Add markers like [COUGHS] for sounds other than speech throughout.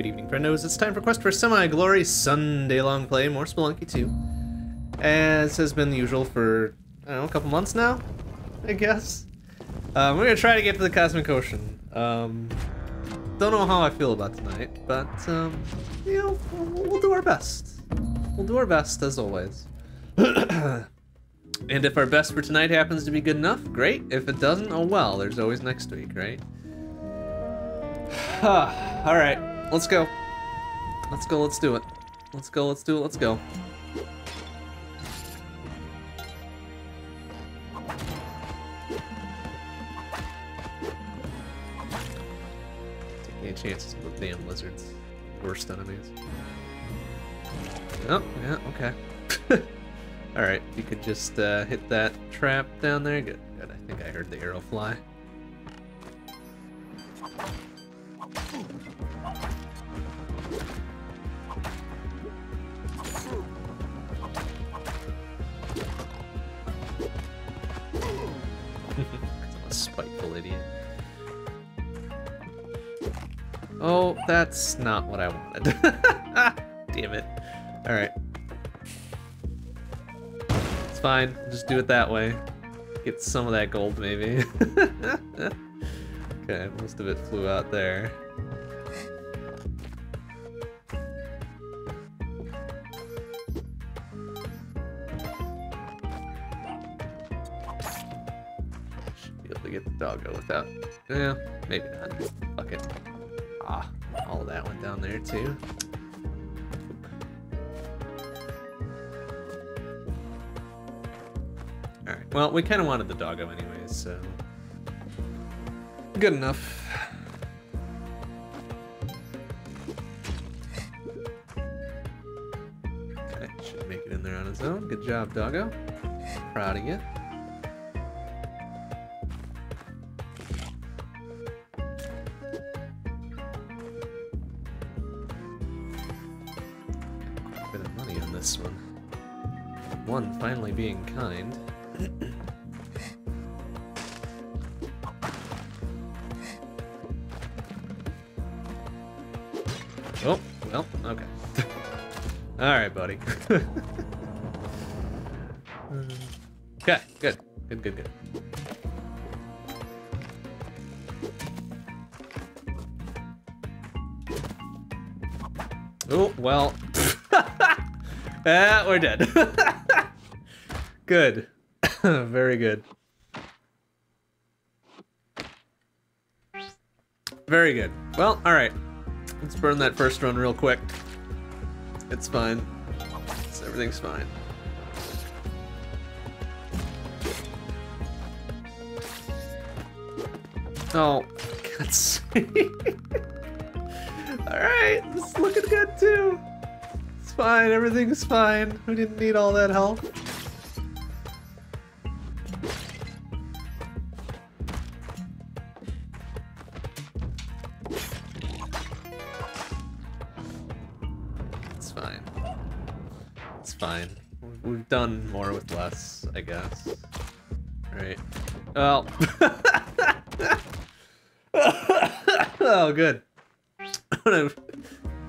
Good evening, friendos. It's time for Quest for Semi-Glory Sunday Long Play, more Spelunky 2. As has been usual for, I don't know, a couple months now, I guess. Um, we're gonna try to get to the Cosmic Ocean. Um, don't know how I feel about tonight, but, um, you know, we'll, we'll do our best. We'll do our best, as always. [CLEARS THROAT] and if our best for tonight happens to be good enough, great. If it doesn't, oh well, there's always next week, right? [SIGHS] All right, let's go. Let's go, let's do it. Let's go, let's do it, let's go. Taking any chances with the damn lizards. Worst enemies. Oh, yeah, okay. [LAUGHS] Alright, you could just uh, hit that trap down there. Good, good. I think I heard the arrow fly. That's not what I wanted. [LAUGHS] Damn it. Alright. It's fine. Just do it that way. Get some of that gold, maybe. [LAUGHS] okay, most of it flew out there. Should be able to get the doggo without... Yeah, maybe not. Fuck it. Ah, all that went down there too. Alright, well, we kind of wanted the doggo anyways, so... Good enough. Okay, should make it in there on his own. Good job, doggo. Proud of you. Finally being kind. oh, well, okay. [LAUGHS] Alright, buddy. [LAUGHS] okay, good. Good, good, good. Oh, well. Ah, [LAUGHS] we're dead. Good. [COUGHS] Very good. Very good. Well, alright. Let's burn that first run real quick. It's fine. It's, everything's fine. Oh, God's [LAUGHS] sake. Alright, this is looking good too. It's fine, everything's fine. We didn't need all that help. Fine. We've done more with less, I guess. Right. Well. [LAUGHS] oh, good. What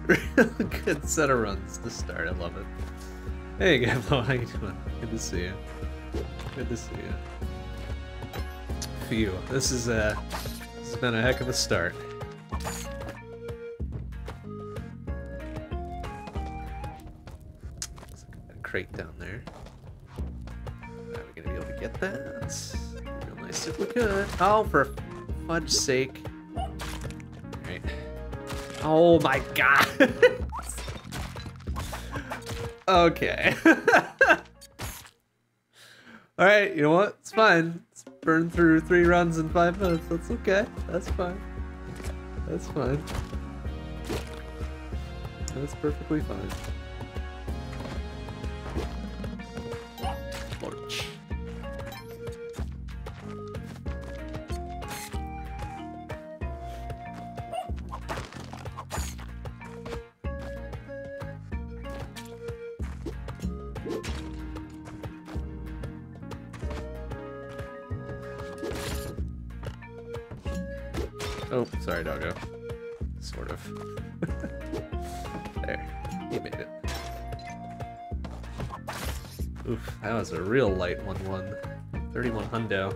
Real good set of runs to start. I love it. Hey, Gablo, how you doing? Good to see you. Good to see you. Phew, this is a this has been a heck of a start. Crate down there. Are we gonna be able to get that? Real nice if we could. Oh, for fudge's sake. Alright. Oh my god. [LAUGHS] okay. [LAUGHS] Alright, you know what? It's fine. Let's burn through three runs in five minutes. That's okay. That's fine. That's fine. That's perfectly fine. That was a real light 1-1. 31 hundo.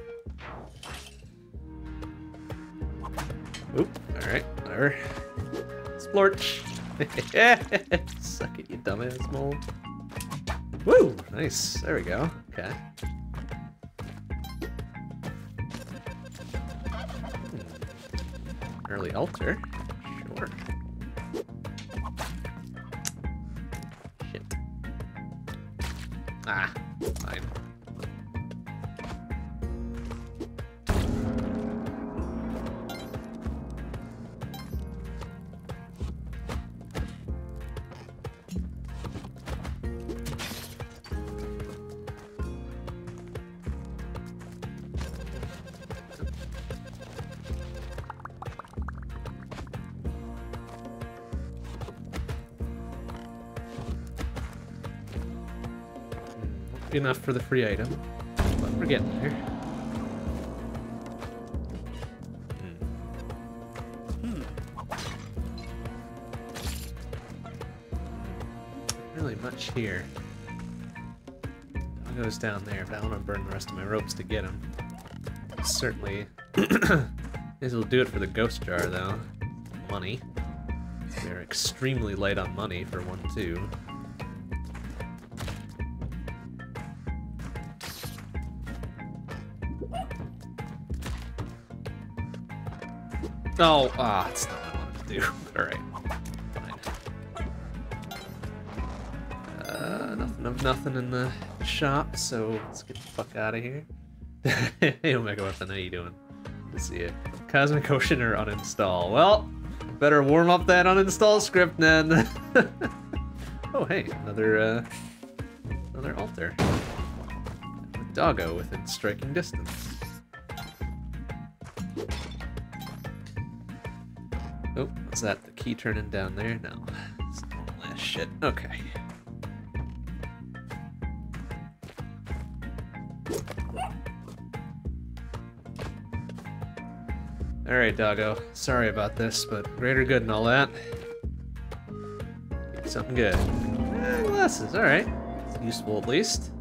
Oop, alright, whatever. Splorch! [LAUGHS] Suck it, you dumbass mole. Woo! Nice, there we go. Okay. Hmm. Early altar. Enough for the free item, but we're getting there. Hmm. Really much here. It goes down there, but I want to burn the rest of my ropes to get him. Certainly, [COUGHS] this will do it for the ghost jar, though. Money. They're extremely light on money for one, too. Oh, ah, that's not what I wanted to do. [LAUGHS] Alright. Uh, nothing of nothing in the shop, so let's get the fuck out of here. [LAUGHS] hey, Omega Weapon, how you doing? Good to see you. Cosmic Ocean or uninstall? Well, better warm up that uninstall script then. [LAUGHS] oh, hey, another, uh, another altar. A doggo within striking distance. Is that the key turning down there? No. It's last shit. Okay. Alright, doggo. Sorry about this, but greater good and all that. Something good. Eh, glasses, alright. Useful at least.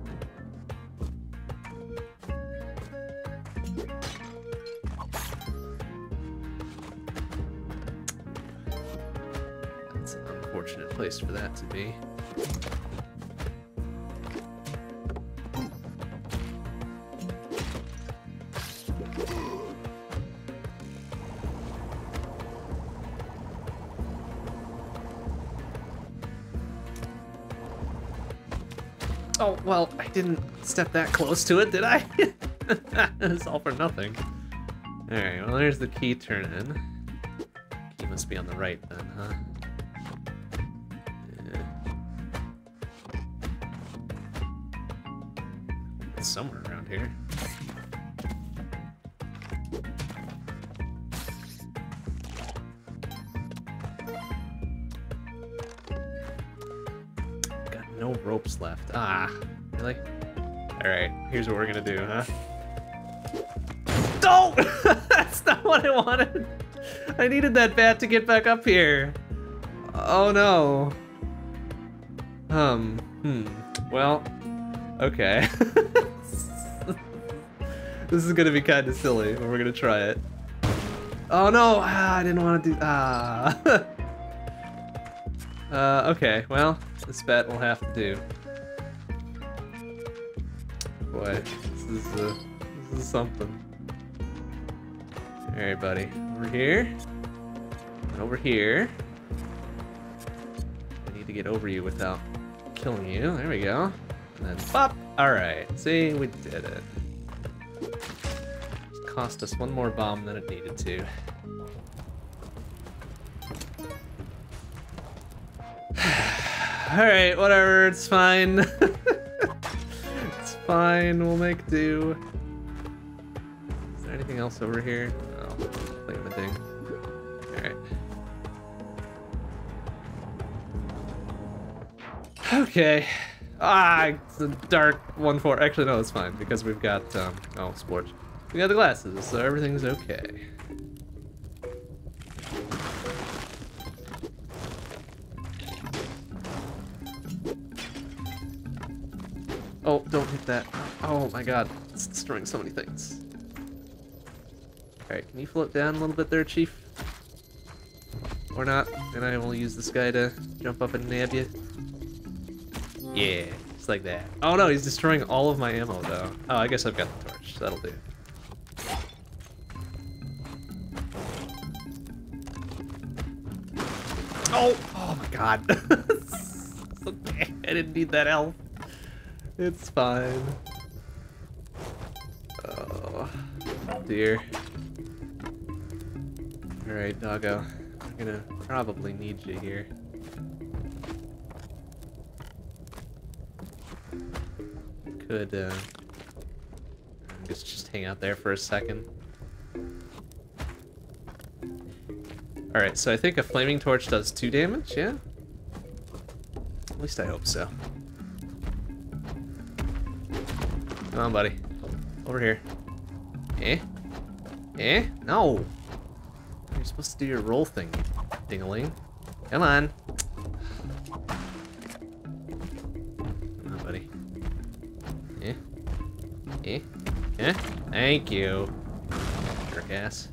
Be. Oh, well, I didn't step that close to it, did I? [LAUGHS] it's all for nothing. Alright, well, there's the key turn in. Key must be on the right then, here. Got no ropes left. Ah, really? Alright, here's what we're gonna do, huh? Don't! [LAUGHS] That's not what I wanted! I needed that bat to get back up here. Oh no. Um, hmm. Well, okay. [LAUGHS] This is gonna be kind of silly, but we're gonna try it. Oh no! Ah, I didn't want to do. Ah. [LAUGHS] uh, okay. Well, this bet will have to do. Boy, this is uh, this is something. All right, buddy. Over here. And over here. I need to get over you without killing you. There we go. And then pop. All right. See, we did it cost us one more bomb than it needed to. [SIGHS] Alright, whatever, it's fine. [LAUGHS] it's fine, we'll make do. Is there anything else over here? Oh, play the thing. Alright. Okay. Ah, it's a dark 1-4. Actually, no, it's fine, because we've got, um, oh, sports. We got the glasses, so everything's okay. Oh, don't hit that. Oh my god, it's destroying so many things. Alright, can you float down a little bit there, Chief? Or not, and I will use this guy to jump up and nab you. Yeah, just like that. Oh no, he's destroying all of my ammo though. Oh, I guess I've got the torch, that'll do. Oh, oh my god. [LAUGHS] okay, I didn't need that health. It's fine. Oh, dear. Alright, doggo. I'm gonna probably need you here. Could, uh... Guess just hang out there for a second. Alright, so I think a flaming torch does two damage, yeah? At least I hope so. Come on, buddy. Over here. Eh? Eh? No! You're supposed to do your roll thing, dingaling. Come on. Come on, buddy. Eh? Eh? Eh? Thank you. Jerk ass.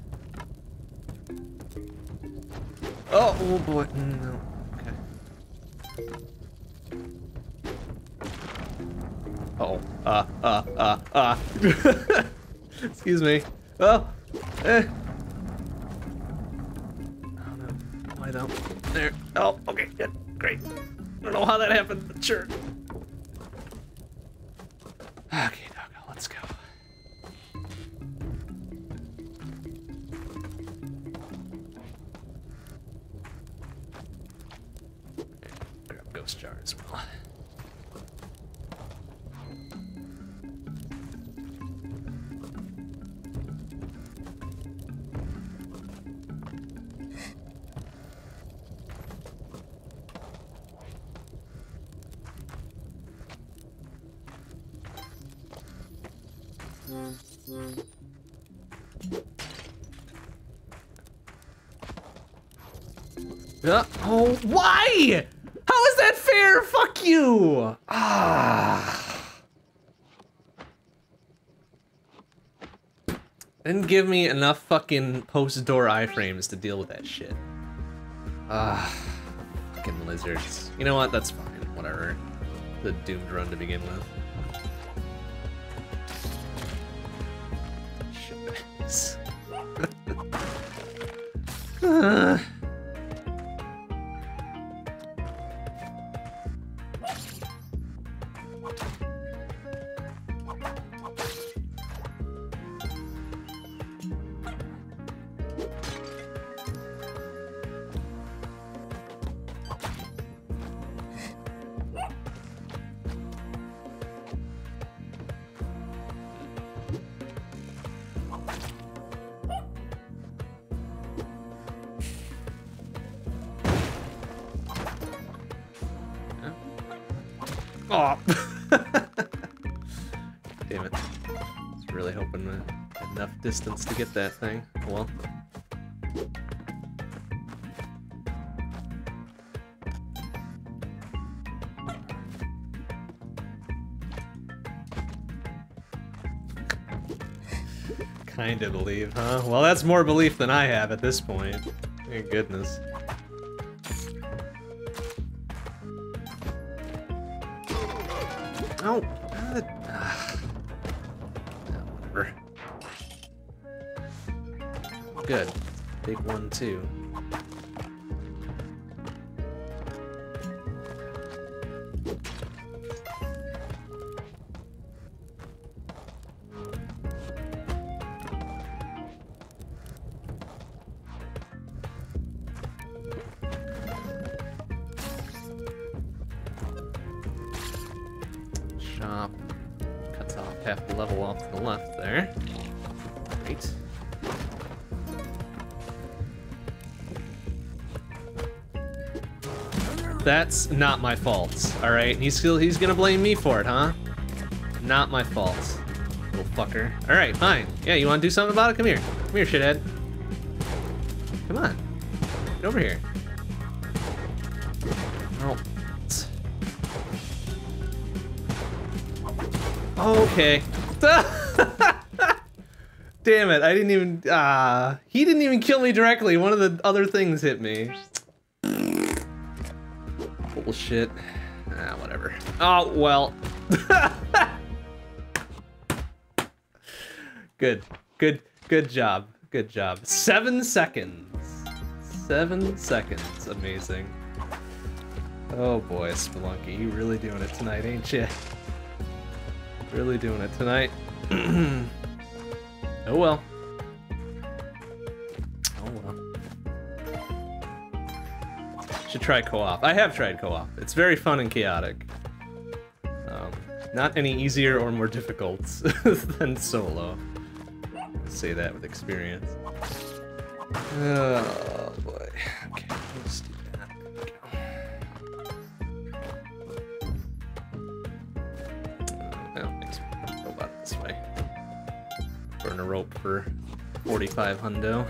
Oh, oh boy. No. Okay. Uh oh. Uh, uh, uh, uh. [LAUGHS] Excuse me. Oh. Eh. Oh no. Why don't? There. Oh, okay, good. Great. I don't know how that happened, but sure. [SIGHS] Okay, doggo, let's go. Ghost jar as well. Uh, oh, why? Fair? Fuck you! Ah. Didn't give me enough fucking post-door iframes to deal with that shit. Ah. Fucking lizards. You know what? That's fine. Whatever. The doomed run to begin with. Shit. [LAUGHS] Ah. That thing. Well. Kinda believe, huh? Well, that's more belief than I have at this point. Thank goodness. Too. Not my fault, alright? He's still he's gonna blame me for it, huh? Not my fault. Little fucker. Alright, fine. Yeah, you wanna do something about it? Come here. Come here, shithead. Come on. Get over here. Oh. Okay. [LAUGHS] Damn it, I didn't even, ah, uh, he didn't even kill me directly. One of the other things hit me. Bullshit. Ah, whatever. Oh, well. [LAUGHS] good, good, good job. Good job. Seven seconds. Seven seconds. Amazing. Oh boy, Spelunky, you really doing it tonight, ain't you? Really doing it tonight. [CLEARS THROAT] oh well. Should try co-op. I have tried co-op. It's very fun and chaotic. Um, not any easier or more difficult [LAUGHS] than solo. Say that with experience. Oh boy. Okay, let's do burn a rope for 45 hundo.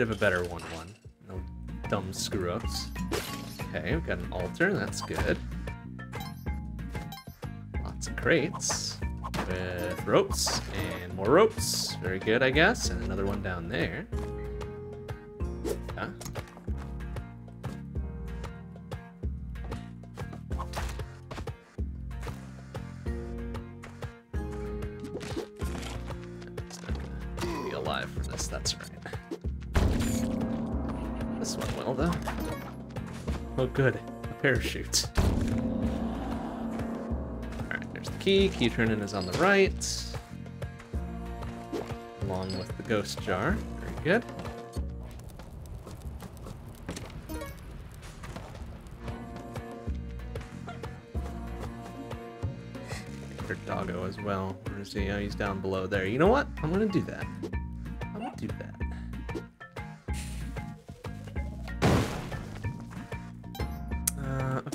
Bit of a better 1-1. No dumb screw-ups. Okay, we've got an altar, that's good Lots of crates with ropes and more ropes. Very good, I guess. And another one down there. A parachute key. Key turn-in is on the right. Along with the ghost jar. Very good. Doggo as well. We're gonna see how he's down below there. You know what? I'm gonna do that.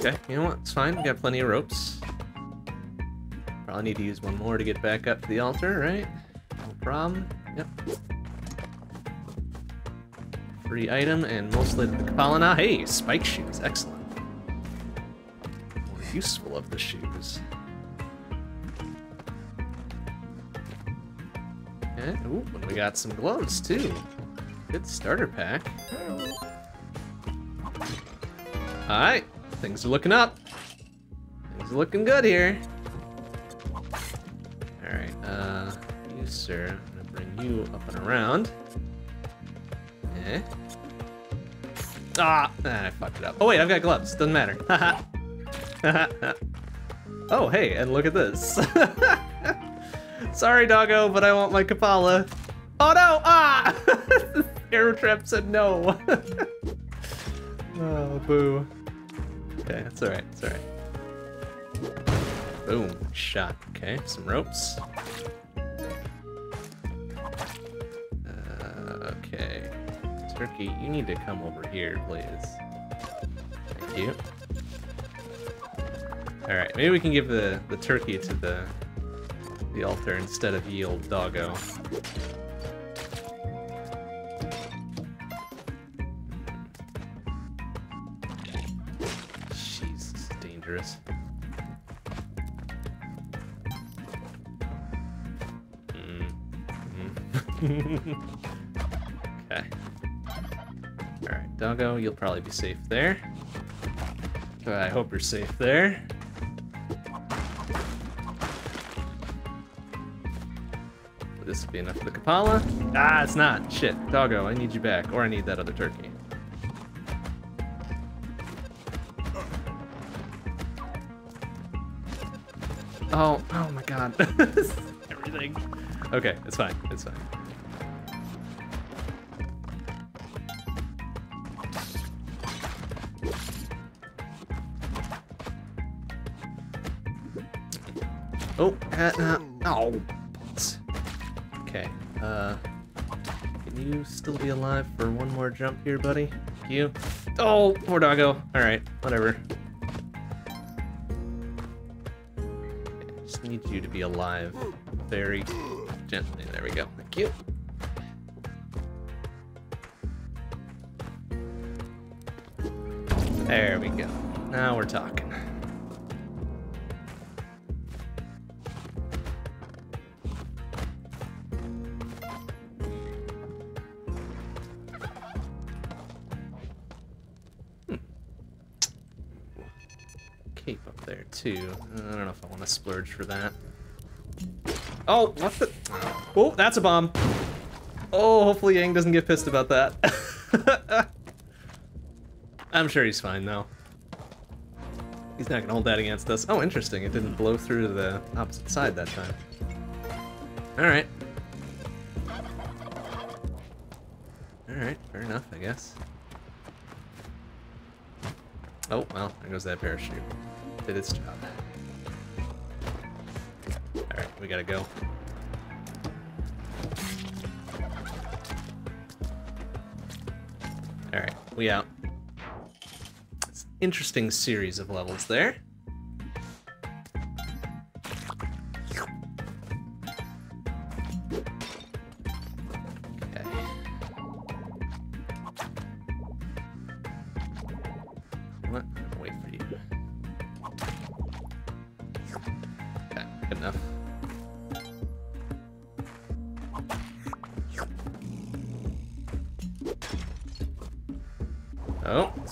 Okay, you know what? It's fine. We got plenty of ropes. I'll need to use one more to get back up to the altar, right? No problem. Yep. Free item and mostly the Kapalana. Hey, spike shoes. Excellent. More useful of the shoes. Ooh, we got some gloves too. Good starter pack. Alright, things are looking up. Things are looking good here. Alright, uh, you, sir. I'm gonna bring you up and around. Eh? Ah! ah, I fucked it up. Oh wait, I've got gloves. Doesn't matter. [LAUGHS] oh, hey, and look at this. [LAUGHS] Sorry, doggo, but I want my Kapala. Oh no! Ah! [LAUGHS] Arrow trap said no. oh, boo. That's alright, it's alright. Boom, shot. Okay, some ropes. Uh, okay. Turkey, you need to come over here, please. Thank you. Alright, maybe we can give the, the turkey to the the altar instead of ye old doggo. You'll probably be safe there. I hope you're safe there. Would this be enough for the Kapala? Ah, it's not. Shit. Doggo, I need you back. Or I need that other turkey. Oh, oh my god. [LAUGHS] Everything. Okay, it's fine. It's fine. Uh, uh, oh. Okay, uh, can you still be alive for one more jump here, buddy? Thank you. Oh, poor doggo. All right, whatever. Just need you to be alive very gently. There we go. Thank you. There we go. Now we're talking. Too. Uh, I don't know if I want to splurge for that. Oh, what the? Oh, that's a bomb. Oh, hopefully Yang doesn't get pissed about that. [LAUGHS] I'm sure he's fine though. He's not gonna hold that against us. Oh, interesting. It didn't blow through the opposite side that time. Alright. Alright, fair enough, I guess. Oh, well, there goes that parachute. Did its job. Alright, we gotta go. Alright, we out. It's interesting series of levels there. What?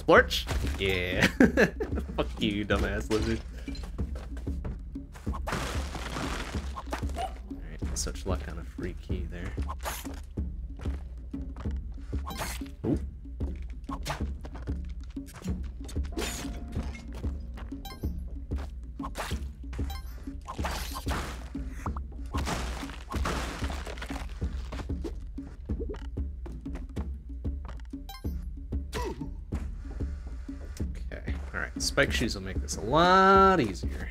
Splorch? Yeah. [LAUGHS] Fuck you, you dumbass lizard. Alright, such luck on a free key there. Spike shoes will make this a lot easier.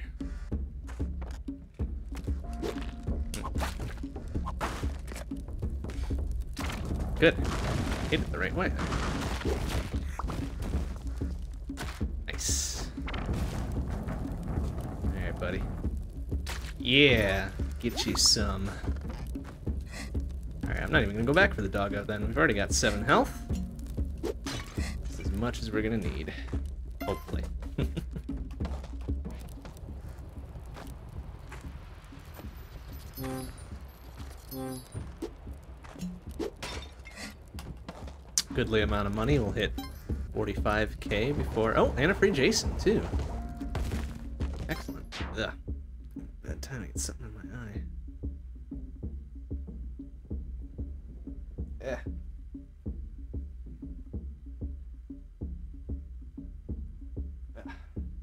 Good. Hit it the right way. Nice. Alright, buddy. Yeah, get you some. Alright, I'm not even gonna go back for the doggo then. We've already got seven health. That's as much as we're gonna need. Amount of money. We'll hit 45k before. Oh, and a free Jason too. Excellent. Ugh. Bad time. I get something in my eye. Yeah.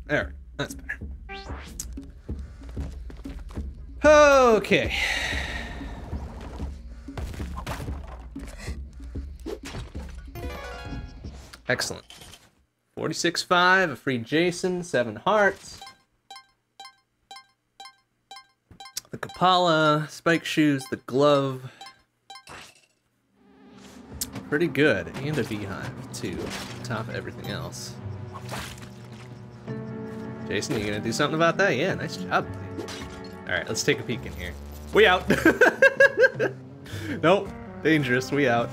There, that's better. Okay. 46.5, a free Jason, 7 hearts. The Kapala, spike shoes, the glove. Pretty good. And a beehive, too. Top of everything else. Jason, you gonna do something about that? Yeah, nice job. Alright, let's take a peek in here. We out! [LAUGHS] nope, dangerous, we out.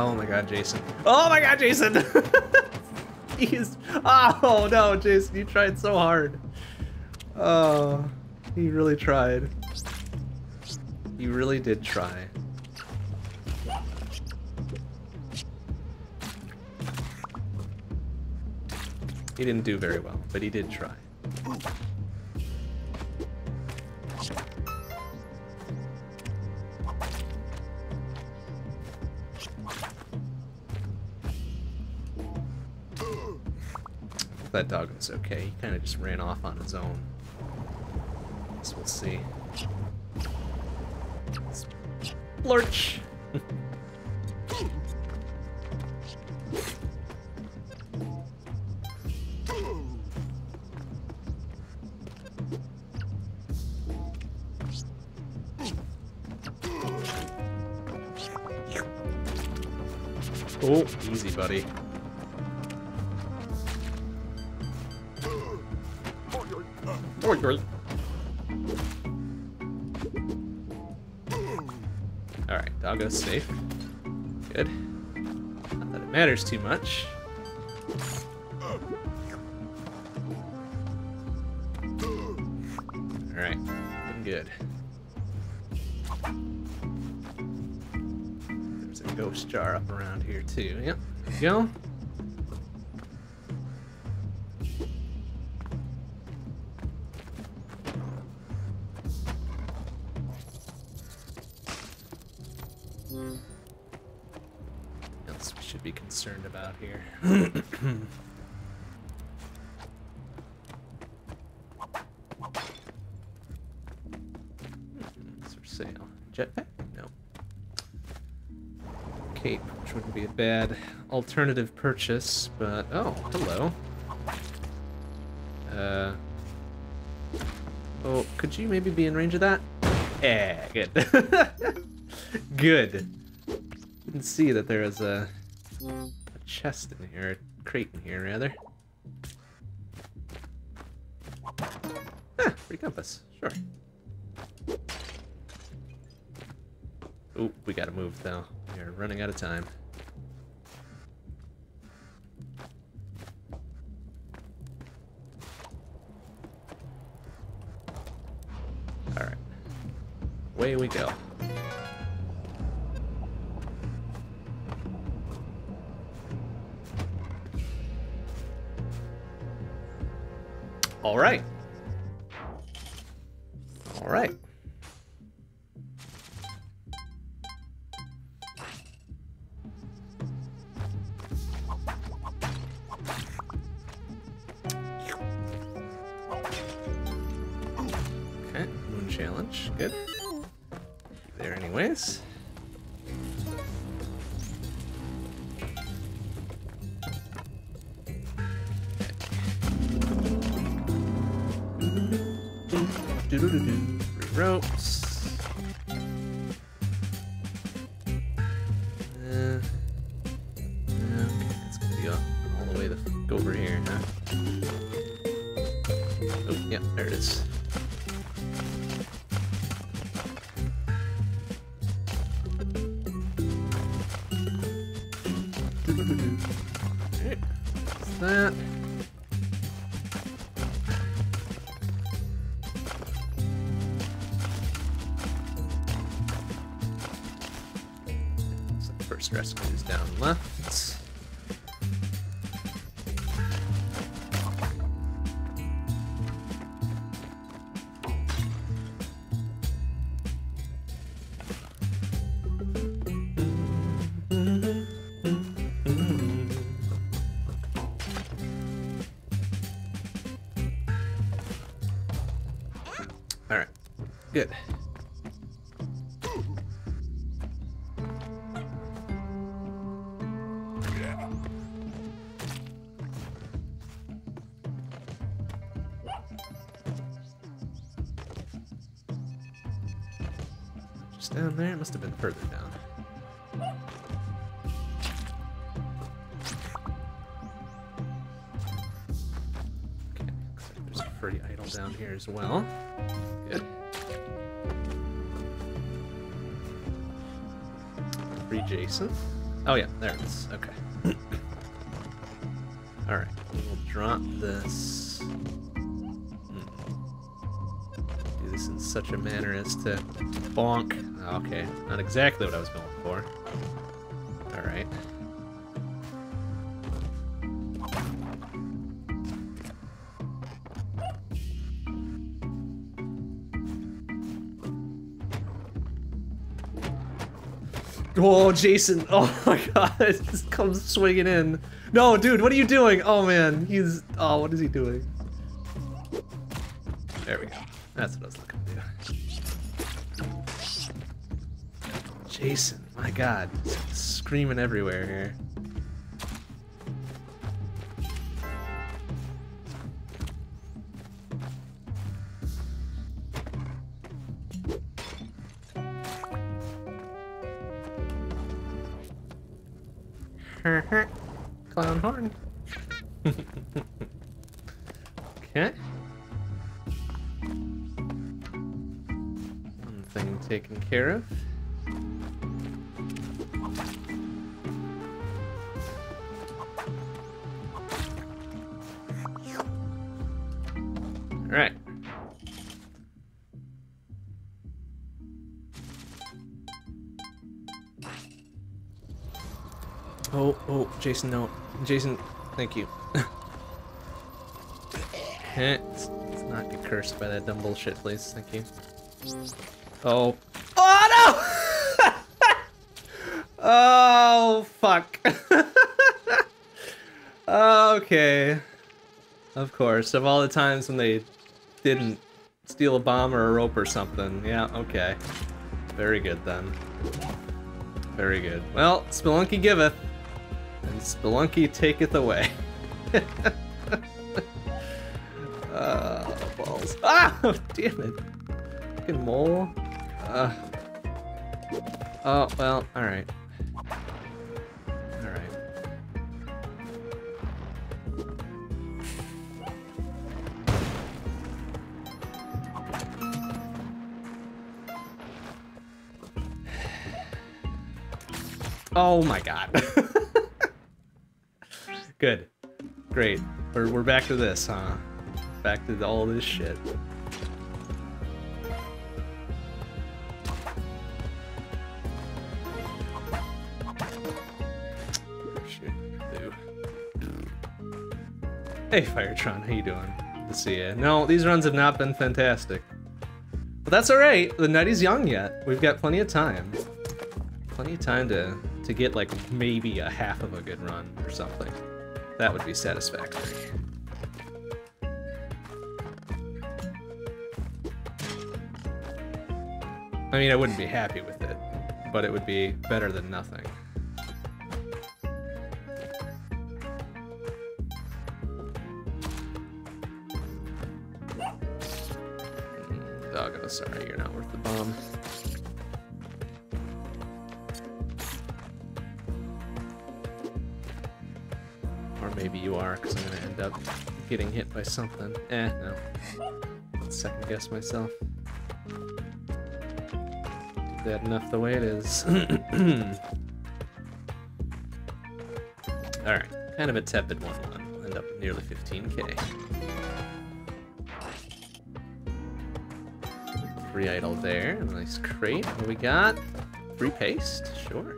Oh my god, Jason. Oh my god, Jason! [LAUGHS] He's... Oh no, Jason, you tried so hard. Oh, he really tried. He really did try. He didn't do very well, but he did try. That dog was okay. He kind of just ran off on his own. So we'll see. Lurch! Oh, easy, buddy. Safe. Good. Not that it matters too much. Alright, good. There's a ghost jar up around here too. Yep, go. Else we should be concerned about here? [CLEARS THROAT] For sale? Jetpack? No. Cape, which wouldn't be a bad alternative purchase, but oh, hello. Uh. Oh, could you maybe be in range of that? Yeah, good. [LAUGHS] good. Didn't see that there is a, a chest in here, a crate in here, rather. Ah, free compass. Sure. Oh, we gotta move, though. We are running out of time. Alright. Away we go. All right. Must have been further down. Okay, looks like there's a free idol down here as well. Good. Free Jason. Oh yeah, there it is. Okay. Alright, we'll drop this. Hmm. Do this in such a manner as to bonk. Okay, not exactly what I was going for. Alright. Oh, Jason. [LAUGHS] Oh my god. [LAUGHS] It just comes swinging in. No, dude, what are you doing? Oh man, he's. Oh, what is he doing? God. Screaming everywhere here. [LAUGHS] Clown horn. okay. One thing taken care of. Jason, no. Jason, thank you. [LAUGHS] Eh, let's, let's not get cursed by that dumb bullshit, please. Thank you. Oh. Oh, no! [LAUGHS] oh, fuck. [LAUGHS] okay. Of course, of all the times when they didn't steal a bomb or a rope or something. Yeah, okay. Very good then. Very good. Well, Spelunky giveth, Spelunky taketh away. [LAUGHS] uh, balls. Ah! Oh, [LAUGHS] damn it. Fucking mole. Uh. Oh, well, alright. Alright. [SIGHS] Oh my god. [LAUGHS] Great. We're, we're back to this, huh? Back to all this shit. Hey, Firetron, how you doing? Good to see you. No, these runs have not been fantastic. But that's alright. The is young yet. We've got plenty of time. Plenty of time to, to get like maybe a half of a good run or something. That would be satisfactory. I mean, I wouldn't be happy with it, but it would be better than nothing. Hit by something. Eh, no. Let's second guess myself. Bad enough the way it is. [CLEARS THROAT] Alright, kind of a tepid 1-1. End up nearly 15k. Free idol there, nice crate. What we got? Free paste, sure.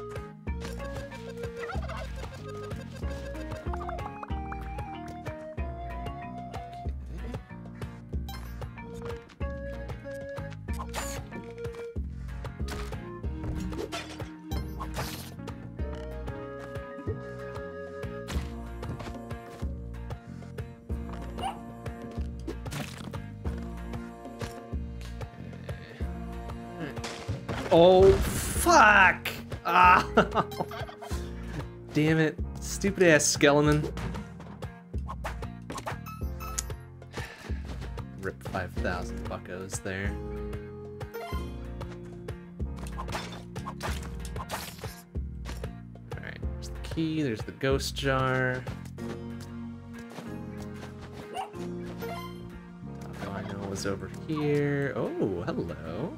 Stupid ass skeleton. Rip 5,000 buckos there. Alright, there's the key, there's the ghost jar. Taco I know was over here. Oh, hello.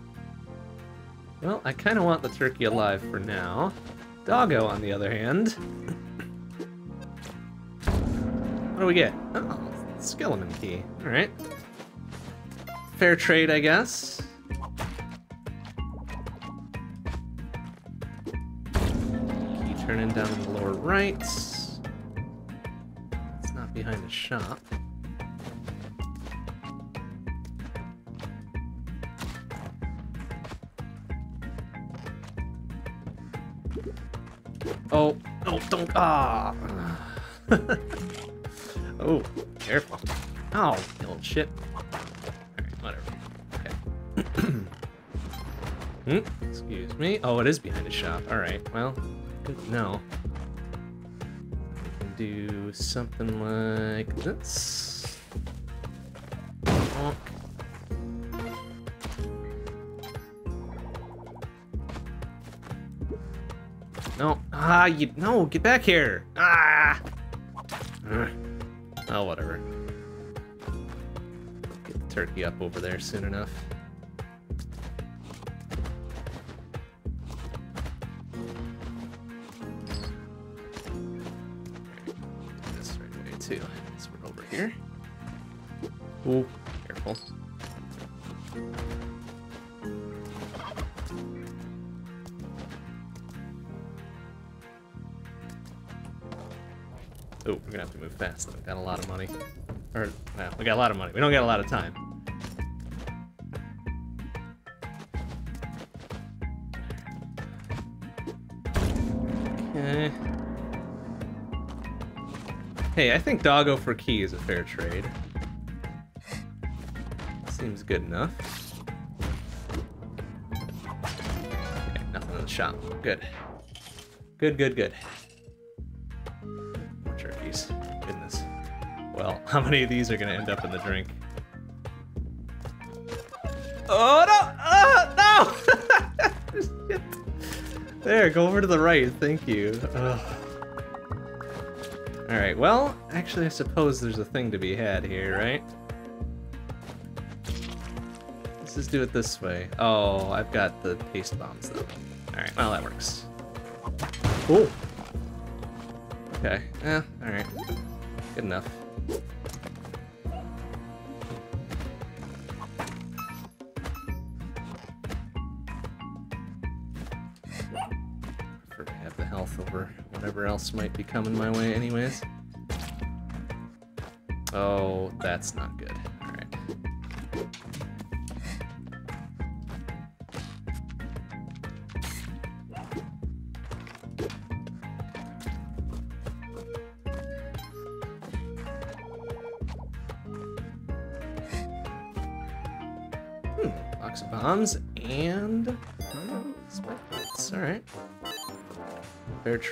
Well, I kind of want the turkey alive for now. Doggo, on the other hand. What do we get? Oh, skeleton key. Alright. Fair trade, I guess. Key turning down in the lower right. It's not behind the shop. Oh, no, don't, ah. [LAUGHS] oh, careful. Oh, you little shit. Alright, whatever. Okay. [CLEARS THROAT] hmm, excuse me. Oh, it is behind a shop. Alright, well, no. Do something like this. No. Ah, you no, get back here. Ah. turkey up over there soon enough. This right away too. So we're over here. Ooh, careful. Oh, we're gonna have to move fast though. Got a lot of money. Or, well, we got a lot of money. We don't got a lot of time. Hey, I think doggo for key is a fair trade. Seems good enough. Okay, nothing in the shop. Good. Good, good, good. More turkeys. Goodness. Well, [LAUGHS] how many of these are gonna end up in the drink? Oh no! Oh no! [LAUGHS] There, go over to the right. Thank you. All right. Well, actually, I suppose there's a thing to be had here, right? Let's just do it this way. Oh, I've got the paste bombs though. All right. Well, that works. Cool. Okay. Yeah. All right. Good enough. Might be coming my way anyways. Oh, that's not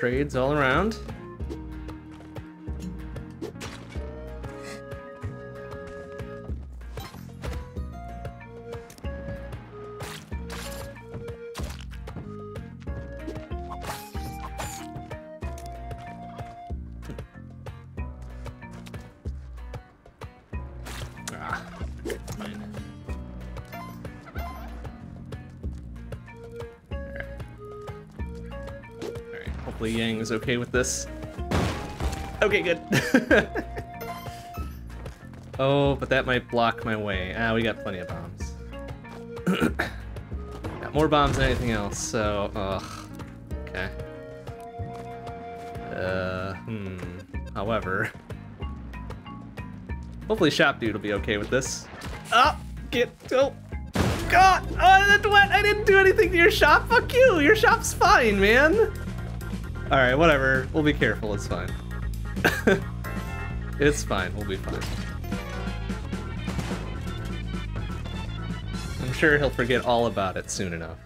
trades all around. Is okay with this. Okay, good. [LAUGHS] oh, but that might block my way. Ah, we got plenty of bombs. [COUGHS] got more bombs than anything else, so, ugh. Okay. Uh, hmm. However, hopefully Shop Dude will be okay with this. Oh, get, oh, God, oh, what, I didn't do anything to your shop, fuck you, your shop's fine, man. All right, whatever, we'll be careful, it's fine. [LAUGHS] it's fine, we'll be fine. I'm sure he'll forget all about it soon enough.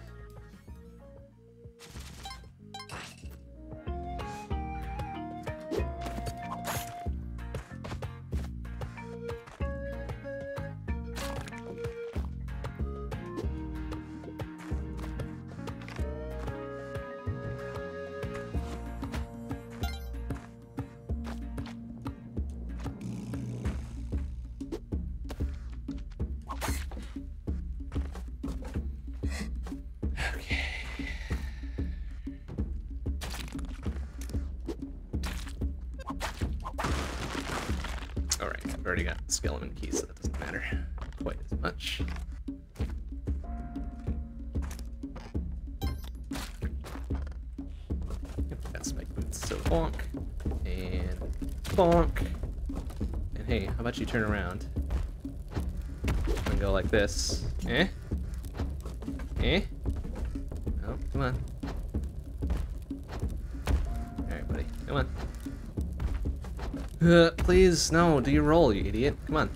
I've already got skeleton keys, so that doesn't matter quite as much. Yep, got spike boots, so bonk. And bonk. And hey, how about you turn around? And go like this. Eh? Uh, please, no, do your roll, you idiot. Come on.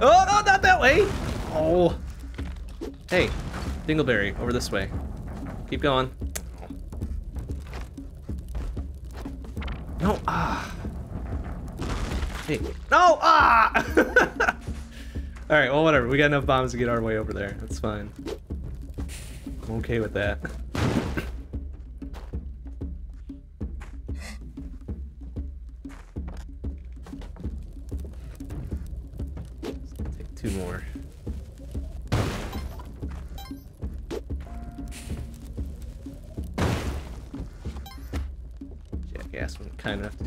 Oh, no, not that way! Oh. Hey, Dingleberry, over this way. Keep going. No, ah. Hey, no, ah! [LAUGHS] Alright, well, whatever. We got enough bombs to get our way over there. That's fine. I'm okay with that.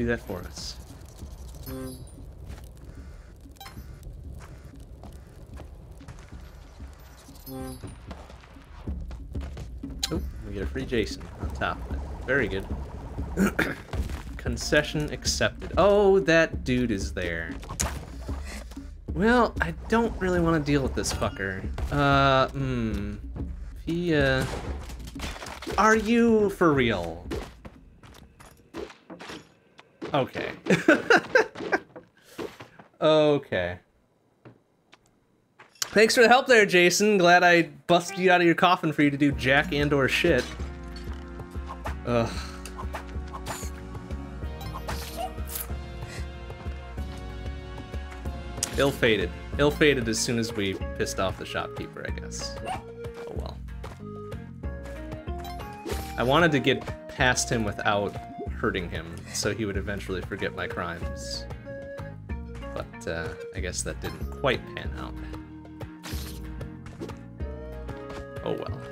Do that for us. Oh, we get a free Jason on top of it. Very good. [COUGHS] Concession accepted. Oh, that dude is there. Well, I don't really want to deal with this fucker. Uh, hmm. He, uh... Are you for real? Okay. [LAUGHS] okay. Thanks for the help there, Jason. Glad I busted you out of your coffin for you to do jack and or shit. Ugh. Ill-fated. Ill-fated as soon as we pissed off the shopkeeper, I guess. Oh well. I wanted to get past him without hurting him, so he would eventually forget my crimes. But uh, I guess that didn't quite pan out. Oh well.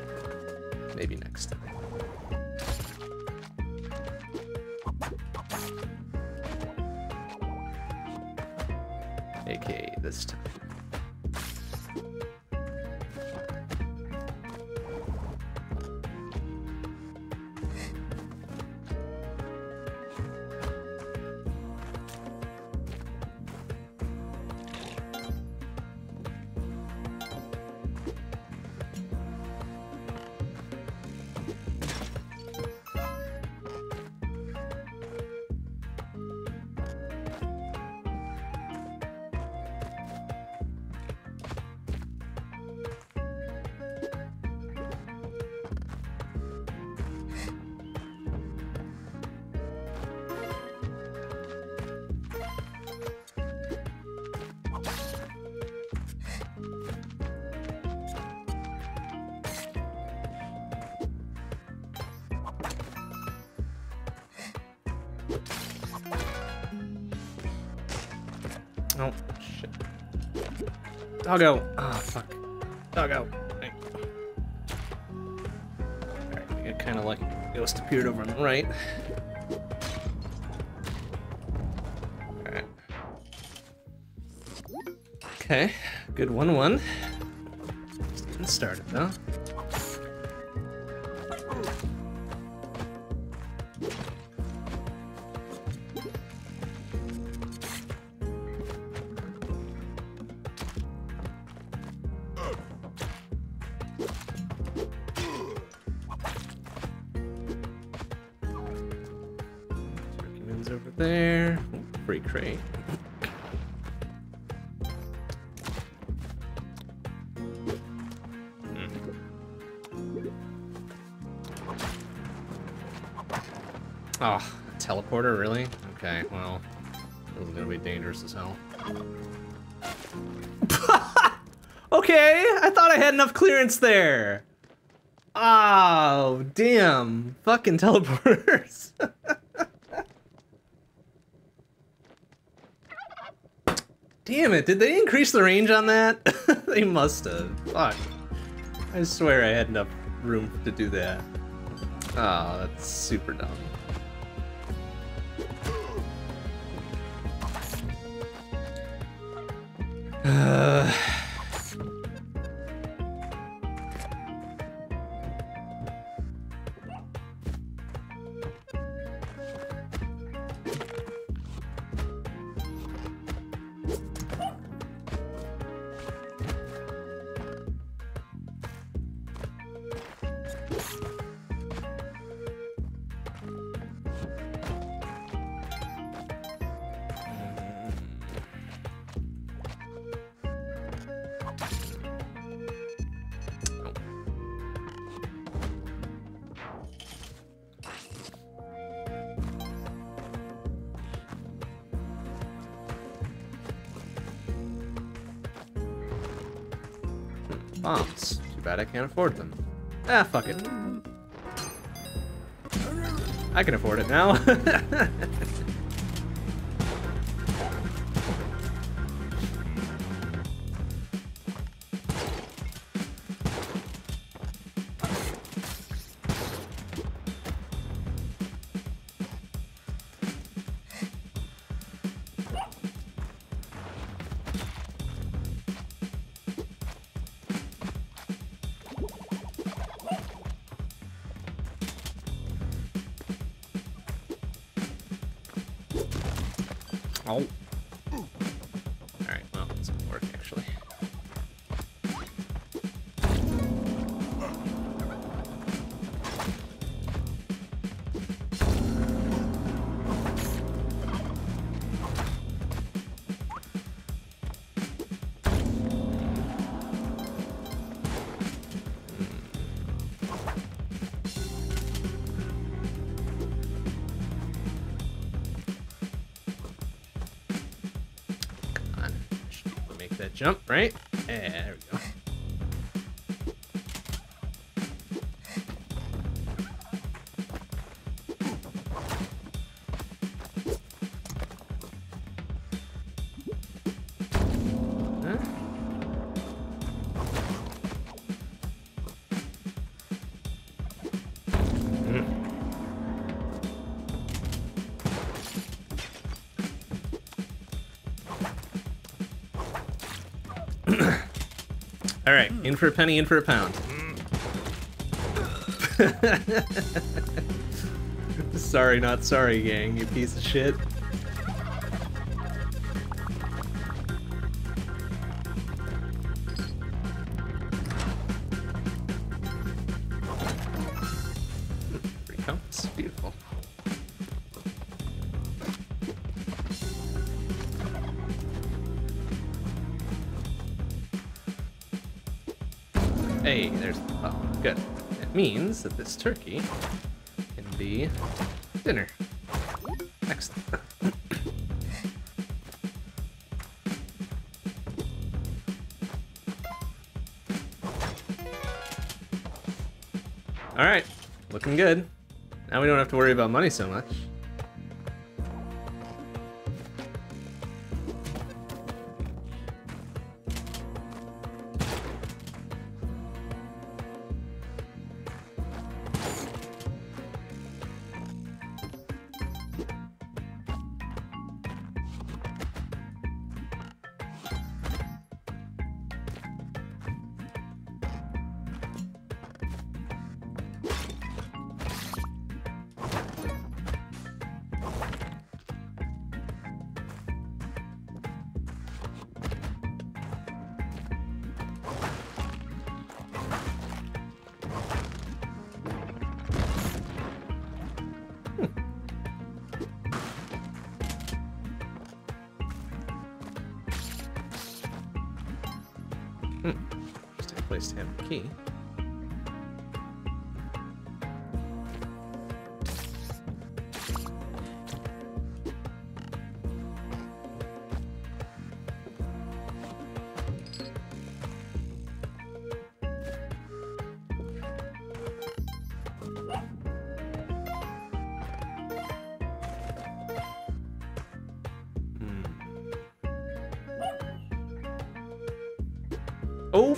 Doggo! Ah, fuck. Doggo. Right. Alright, I kind of like Ghost appeared over on the right. Alright. Okay, good 1-1. Just getting started, though. Over there. Free crate. Oh, teleporter, really? Okay, well, this is gonna be dangerous as hell. [LAUGHS] okay, I thought I had enough clearance there. Oh, damn. Fucking teleporters. It, did they increase the range on that? [LAUGHS] they must have. Fuck. I swear I had enough room to do that. Oh, that's super dumb. Uh, [SIGHS] [SIGHS] can't afford them. Ah, fuck it. I can afford it now. [LAUGHS] All right, in for a penny, in for a pound. [LAUGHS] sorry, not sorry, gang. You piece of shit. All right, looking good. Now we don't have to worry about money so much.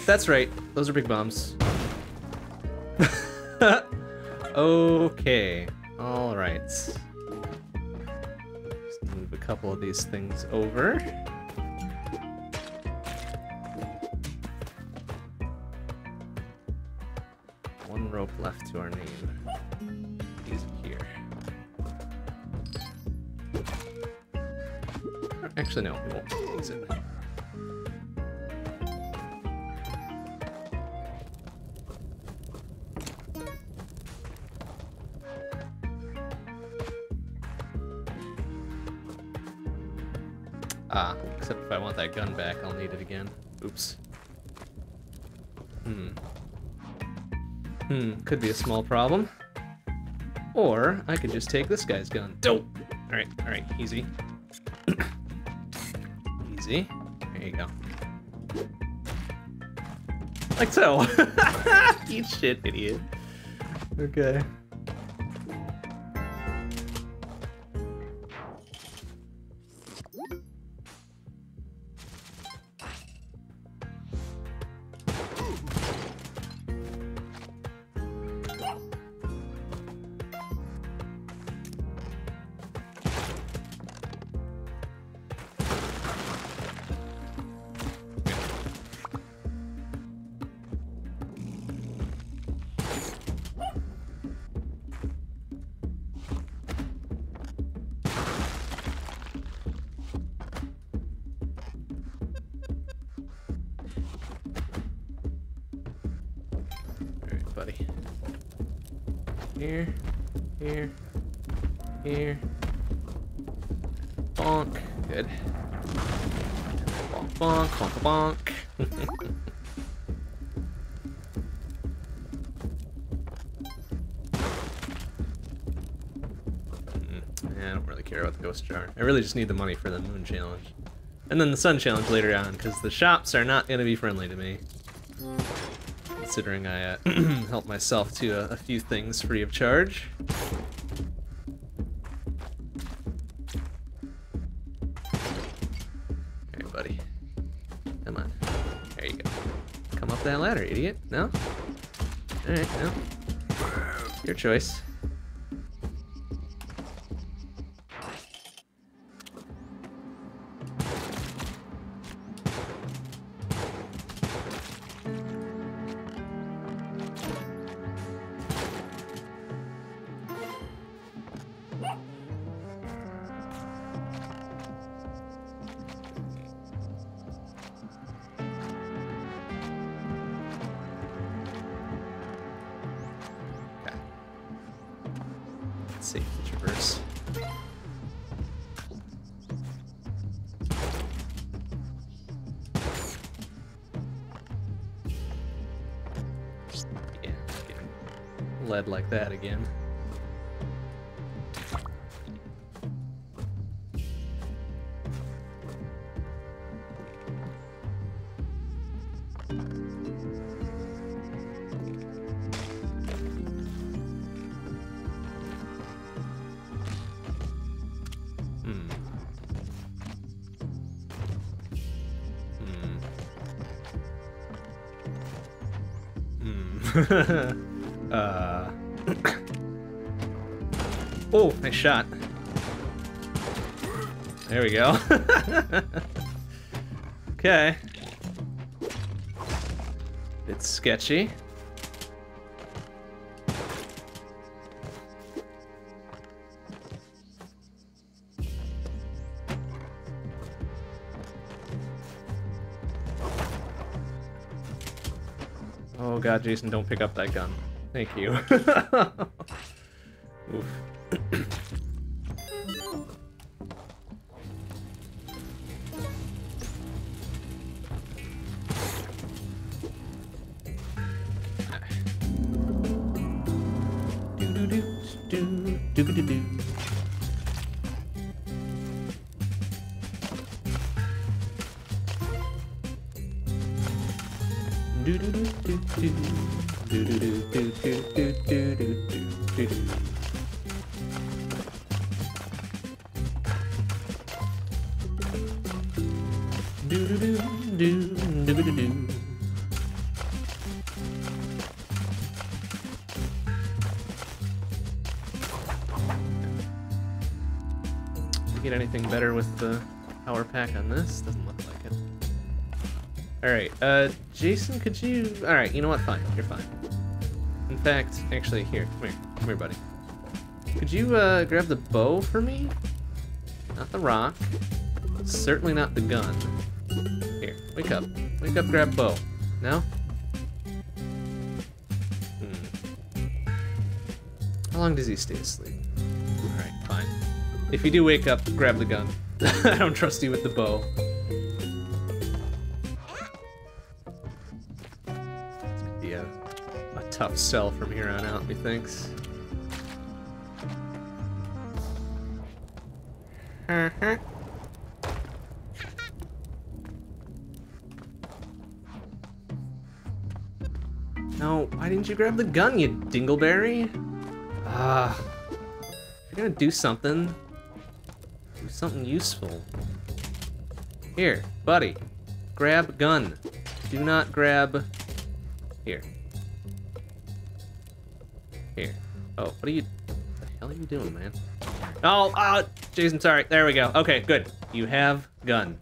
That's right. Those are big bombs. [LAUGHS] okay. All right. Just move a couple of these things over. Could be a small problem. Or I could just take this guy's gun. Dope! Alright, alright, easy. [COUGHS] easy. There you go. Like so. [LAUGHS] Eat shit, idiot. Okay. I really just need the money for the moon challenge. And then the sun challenge later on, because the shops are not going to be friendly to me. Considering I uh, [CLEARS THROAT] help myself to a, a few things free of charge. Alright, buddy. Come on. There you go. Come up that ladder, idiot. No? Alright, no. Your choice. safe to traverse. Yeah, lead like that again. [LAUGHS] uh. oh, nice shot. There we go. [LAUGHS] okay. It's sketchy. God, Jason, don't pick up that gun. Thank you. [LAUGHS] Jason, could you... Alright, you know what? Fine. You're fine. In fact, actually, here. Come here. Come here, buddy. Could you, uh, grab the bow for me? Not the rock. Certainly not the gun. Here, wake up. Wake up, grab bow. No? Hmm. How long does he stay asleep? Alright, fine. If you do wake up, grab the gun. [LAUGHS] I don't trust you with the bow. Tough sell from here on out, methinks. Uh-huh. No, why didn't you grab the gun, you dingleberry? Ah. if you're gonna do something, do something useful. Here, buddy. Grab gun. Do not grab here. Here. Oh, what are you... What the hell are you doing, man? Oh, oh, Jason, sorry. There we go. Okay, good. You have gun.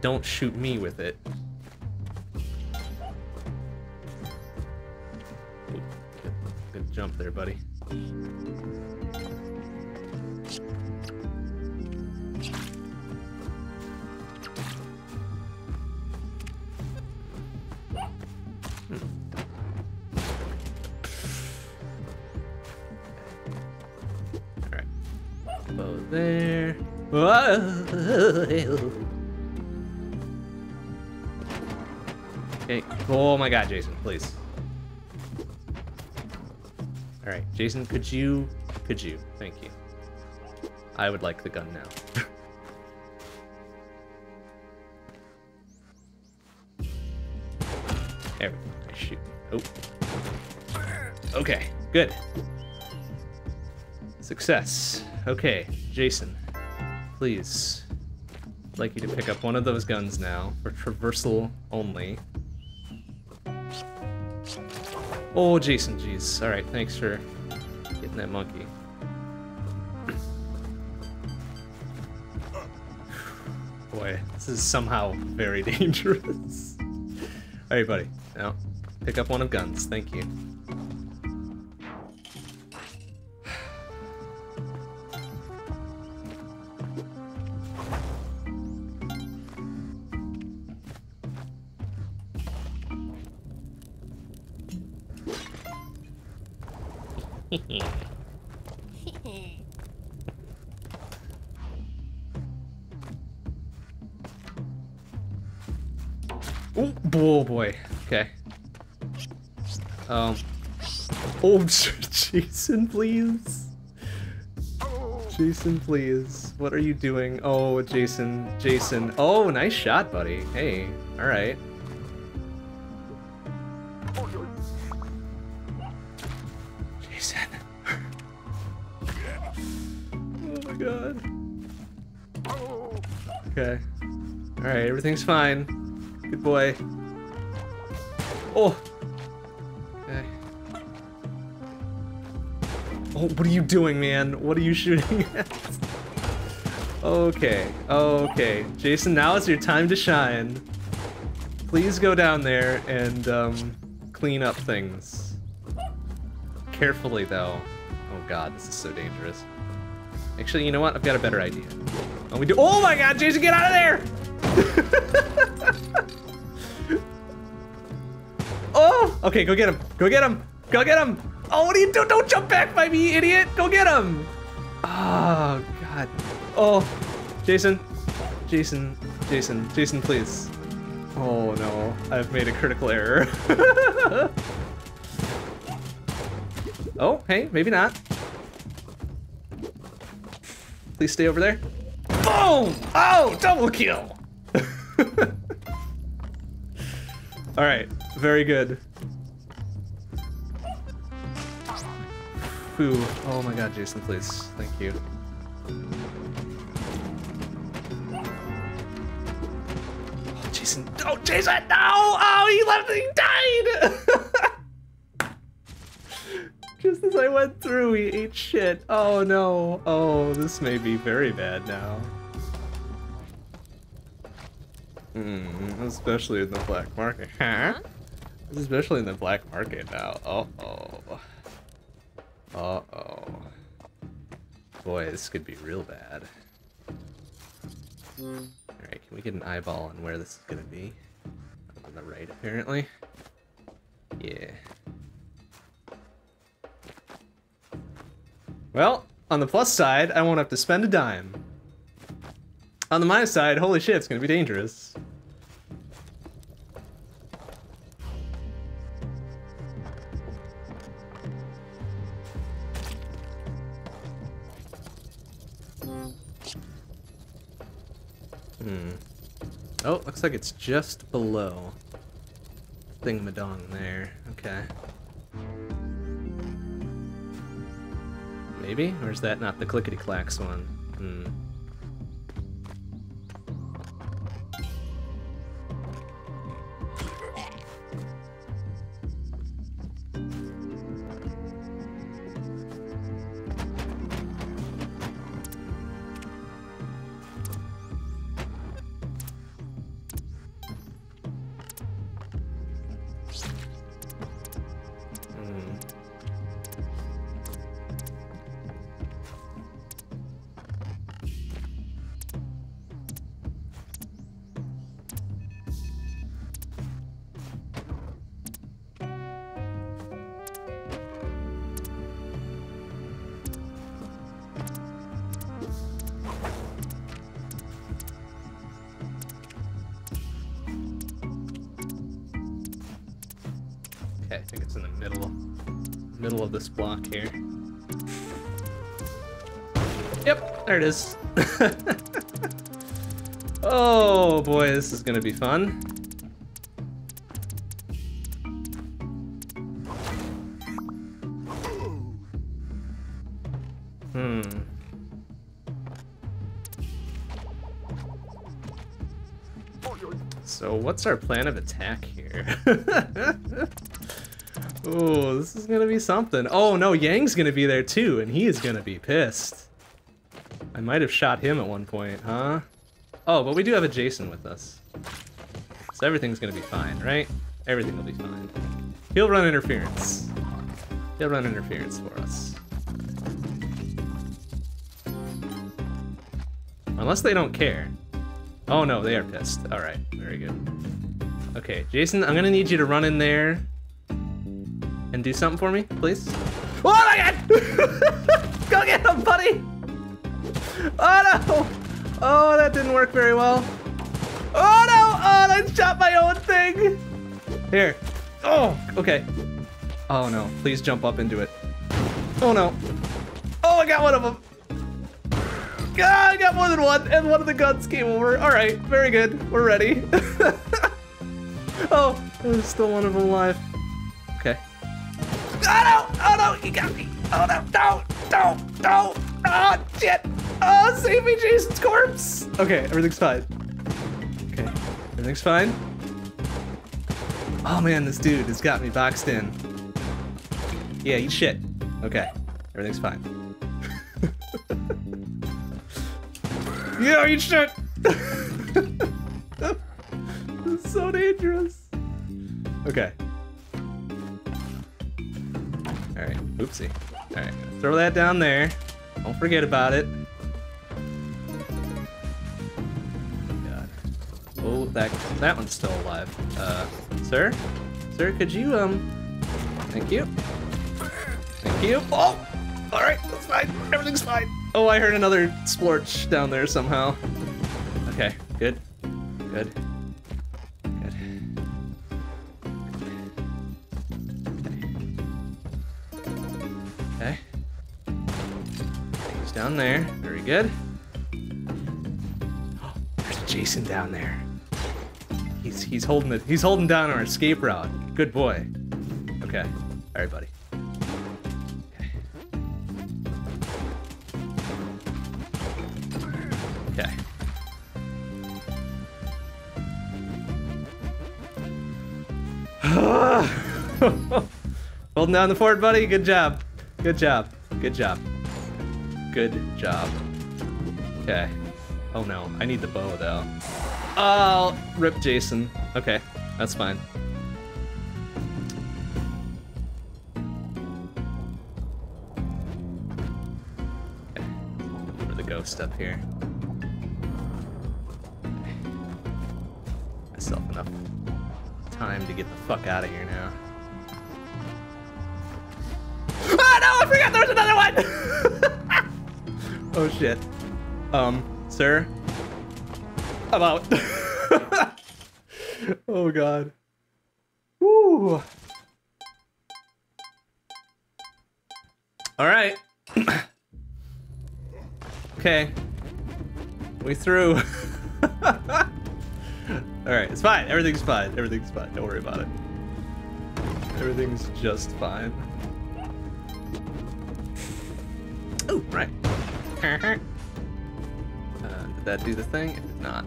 Don't shoot me with it. Good, good jump there, buddy. There. [LAUGHS] Okay. Oh my god, Jason, please. Alright, Jason, could you... Could you? Thank you. I would like the gun now. [LAUGHS] there we go. Shoot. Oh. Okay, good. Success. Okay, Jason, please. I'd like you to pick up one of those guns now for traversal only. Oh, Jason, jeez. All right, thanks for getting that monkey. [SIGHS] Boy, this is somehow very [LAUGHS] dangerous. All right, buddy. Now, pick up one of guns. Thank you. Oh, [LAUGHS] Jason, please. Jason, please. What are you doing? Oh, Jason. Jason. Oh, nice shot, buddy. Hey. All right. Jason. [LAUGHS] oh my god. Okay. All right, everything's fine. Good boy. Oh, what are you doing, man? What are you shooting [LAUGHS] at? Okay. Okay. Jason, now is your time to shine. Please go down there and um, clean up things. Carefully, though. Oh god, this is so dangerous. Actually, you know what? I've got a better idea. Oh, we do- Oh my god, Jason, get out of there! [LAUGHS] oh! Okay, go get him. Go get him. Go get him. Oh, what are you doing? Don't jump back by me, idiot. Go get him. Oh, God. Oh, Jason. Jason. Jason. Jason, please. Oh, no. I've made a critical error. [LAUGHS] oh, hey, maybe not. Please stay over there. Boom! Oh, double kill! [LAUGHS] All right, very good. Oh my god, Jason, please. Thank you. Oh, Jason. Oh, Jason, no! Oh, he left, he died! [LAUGHS] Just as I went through, he ate shit. Oh no. Oh, this may be very bad now. Hmm, especially in the black market. Huh? Especially in the black market now. Uh oh. Uh oh. Boy, this could be real bad. Alright, can we get an eyeball on where this is gonna be? On the right, apparently. Yeah. Well, on the plus side, I won't have to spend a dime. On the minus side, holy shit, it's gonna be dangerous. Hmm. Oh, looks like it's just below Thingmadong there. Okay. Maybe? Or is that not the clickety-clacks one? Hmm. Of this block here. Yep, there it is. [LAUGHS] oh boy, this is gonna be fun. Hmm. So what's our plan of attack here? [LAUGHS] oh, this is gonna be something. Oh no, Yang's gonna be there too, and he is gonna be pissed. I might have shot him at one point, huh? Oh, but we do have a Jason with us. So everything's gonna be fine, right? Everything will be fine. He'll run interference. He'll run interference for us. Unless they don't care. Oh no, they are pissed. Alright, very good. Okay, Jason, I'm gonna need you to run in there and do something for me, please. Oh my god! [LAUGHS] Go get him, buddy! Oh no! Oh, that didn't work very well. Oh no! Oh, I shot my own thing! Here. Oh, okay. Oh no, please jump up into it. Oh no. Oh, I got one of them. Ah, I got more than one, and one of the guns came over. All right, very good. We're ready. [LAUGHS] oh, there's still one of them alive. Oh no! Oh no! He got me! Oh no! No! No! No! Oh shit! Oh, save me, Jason's corpse! Okay, everything's fine. Okay, everything's fine. Oh man, this dude has got me boxed in. Yeah, eat shit. Okay, everything's fine. [LAUGHS] Yeah, eat shit! [LAUGHS] it's so dangerous. Okay. Alright, oopsie. Alright, throw that down there. Don't forget about it. God. Oh, that that one's still alive. Uh, sir? Sir, could you, um... Thank you. Thank you. Oh! Alright, that's fine. Everything's fine. Oh, I heard another splorch down there somehow. Okay, good. Good. Good. Down there. Very good. Oh, [GASPS] there's Jason down there. He's he's holding it. He's holding down our escape route. Good boy. Okay. All right, buddy. Okay. [LAUGHS] Holding down the fort, buddy. Good job. Good job. Good job. Good job. Okay. Oh no, I need the bow though. Oh, rip Jason. Okay, that's fine. Okay. The ghost up here. Myself enough time to get the fuck out of here now. Oh no, I forgot there was another one! [LAUGHS] oh shit. Um, sir? I'm out. [LAUGHS] oh god. Woo. All right. [CLEARS THROAT] okay. We through. [LAUGHS] All right, it's fine. Everything's fine. Everything's fine. Don't worry about it. Everything's just fine. [LAUGHS] Uh, did that do the thing? It did not.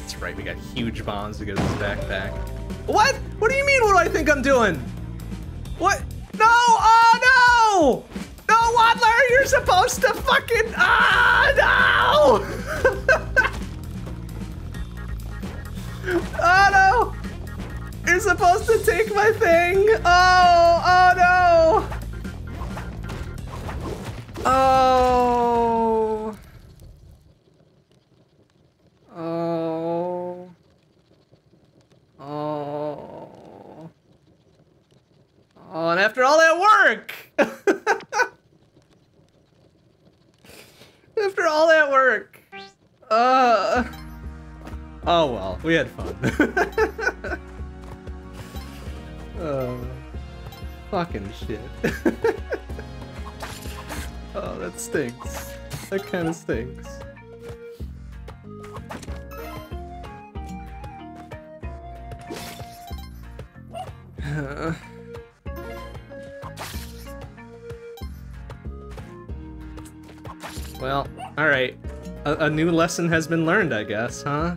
That's right, we got huge bombs because of his backpack. What? What do you mean, what do I think I'm doing? What? No! Oh, no! No, Waddler, you're supposed to fucking... Ah, no! [LAUGHS] oh, no! You're supposed to take my thing! Oh, oh, no! Oh. Shit. [LAUGHS] oh, that stinks. That kind of stinks. [SIGHS] well, alright. A, a new lesson has been learned, I guess, huh?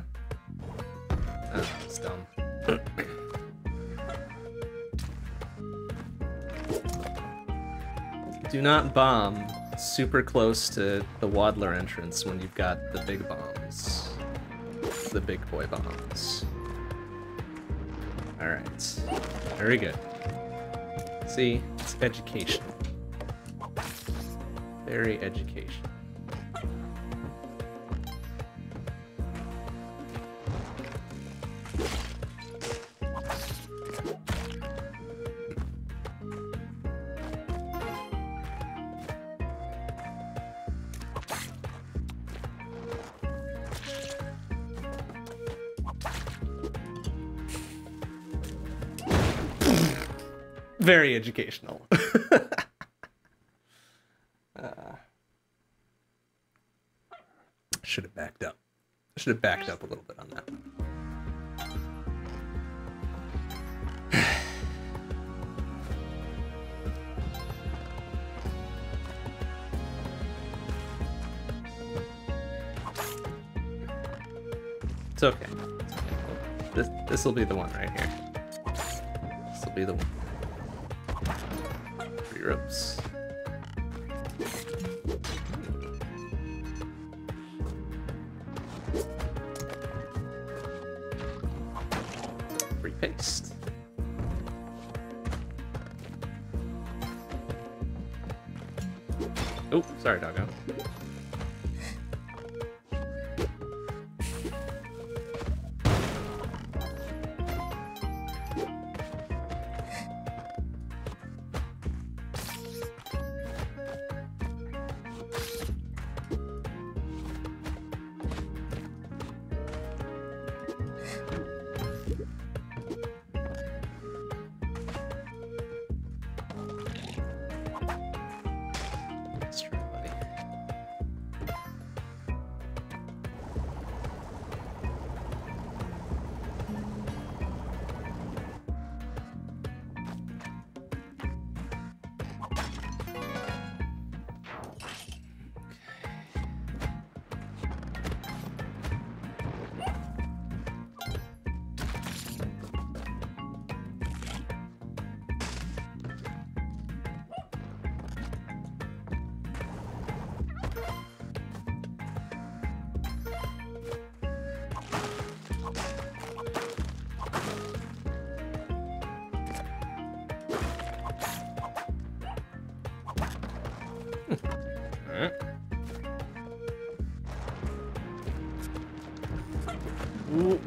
Not bomb super close to the Waddler entrance when you've got the big bombs. The big boy bombs. Alright. Very good. See, it's education. Very education. Educational. [LAUGHS] uh, should have backed up. Should have backed up a little bit on that one. It's okay. This this will be the one right here. This will be the one ropes.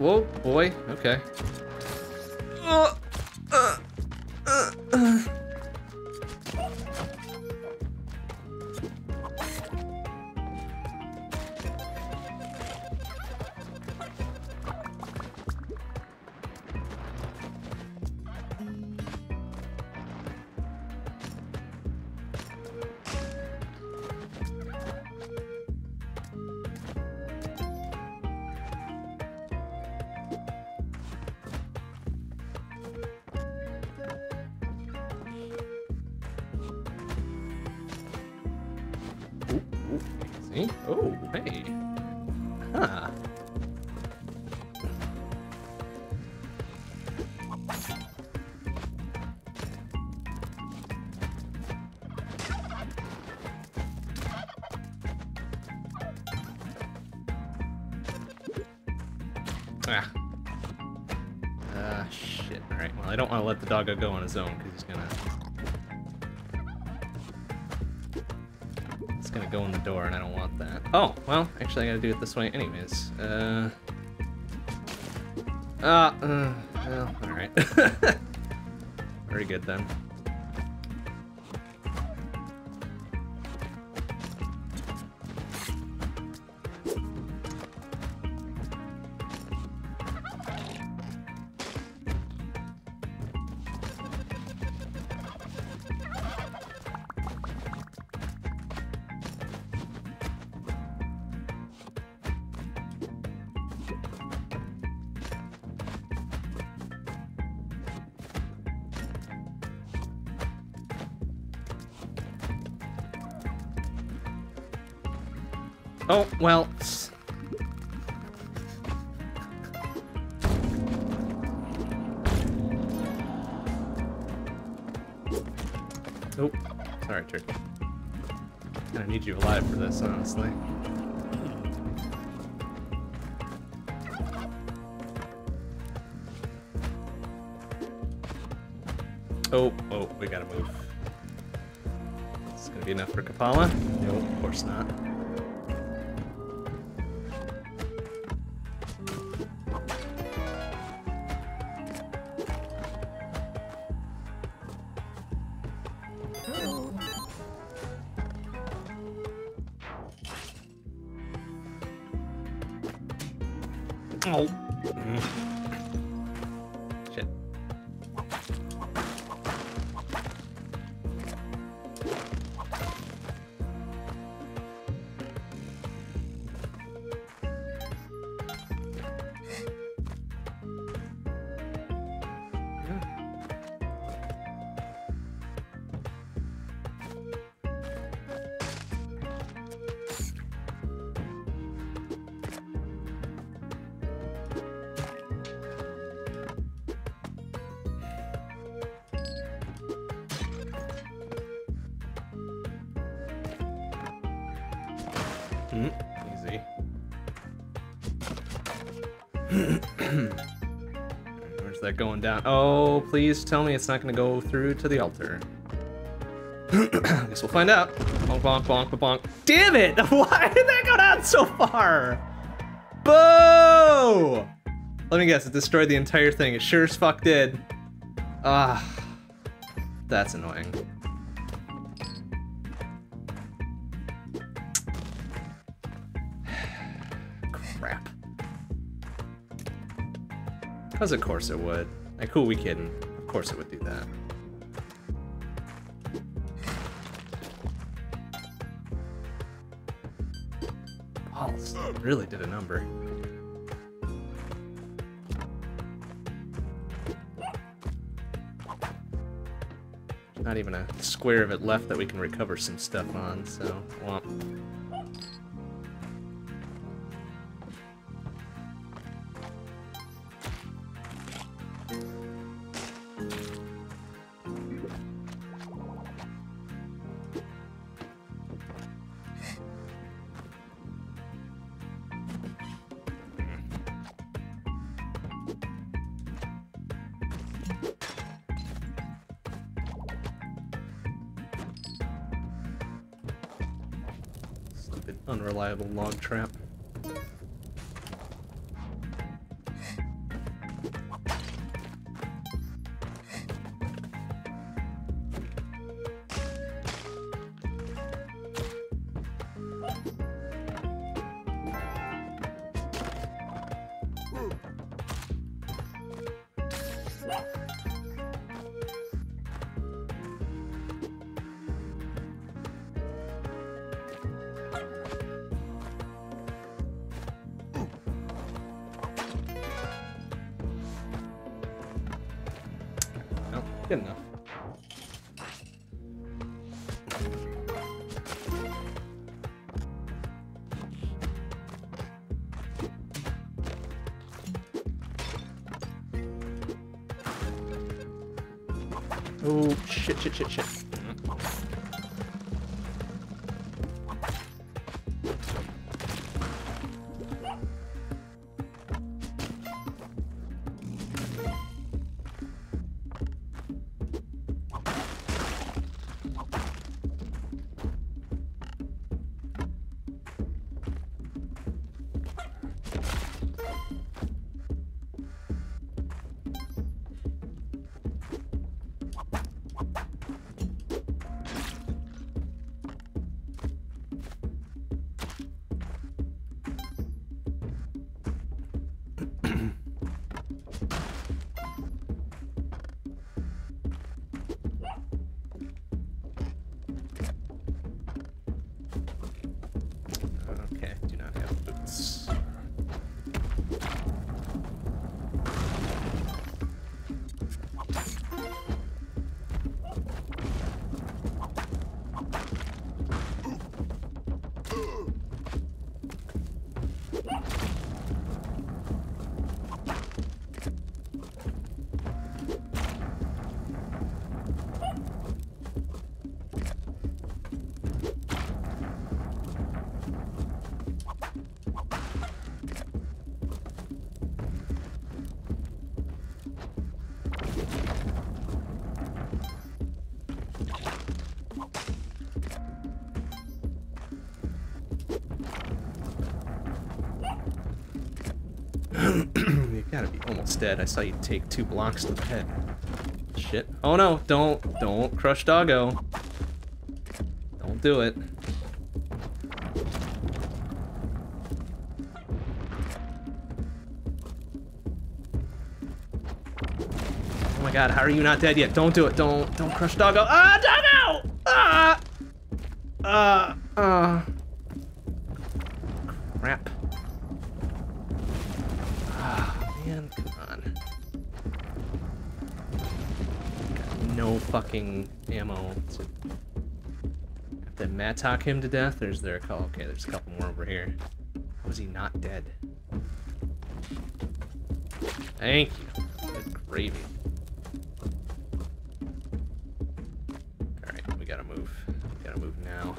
Whoa, boy. Okay. Doggo go on his own, because he's gonna... It's gonna go in the door, and I don't want that. Oh, well, actually, I gotta do it this way anyways. Uh... Ah, uh, uh, well, alright. [LAUGHS] Very good, then. Well. That going down? Oh, please tell me it's not going to go through to the altar. [CLEARS THROAT] Guess we'll find out. Bonk, bonk, bonk, bonk. Damn it! [LAUGHS] Why did that go down so far? Boo! Let me guess, it destroyed the entire thing. It sure as fuck did. Ah, that's annoying. Cause of course it would. Like, who are we kidding? Of course it would do that. Balls really did a number. Not even a square of it left that we can recover some stuff on, so womp. Log trap. Dead. I saw you take two blocks to the head. Shit. Oh no, don't, don't crush doggo. Don't do it. Oh my god, how are you not dead yet? Don't do it. Don't don't crush doggo. Ah, doggo! Fucking ammo to... Have to Mattock him to death, is there call? Okay, there's a couple more over here. Is he not dead? Thank you. Good gravy. Alright, we gotta move. We gotta move now.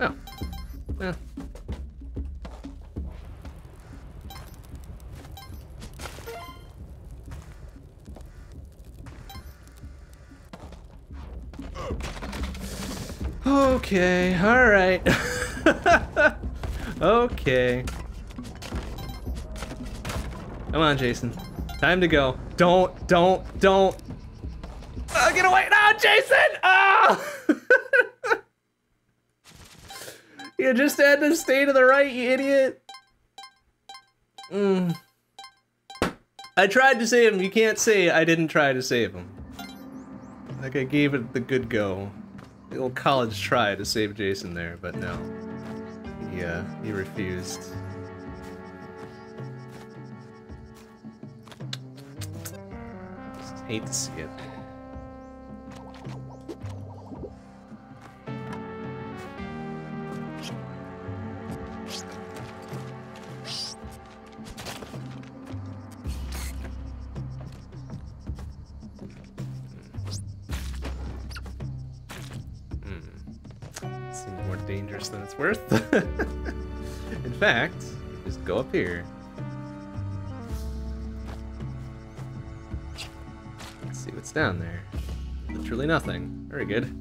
Oh. Yeah. Okay, alright. [LAUGHS] okay. Come on, Jason. Time to go. Don't, don't, don't. Uh, get away! No, Jason! Oh! [LAUGHS] you just had to stay to the right, you idiot. Mm. I tried to save him. You can't say I didn't try to save him. Like I gave it the good go. The old college try to save Jason there, but no. Yeah, uh, he refused. Hate to see it. Up here. Let's see what's down there. Literally nothing. Very good.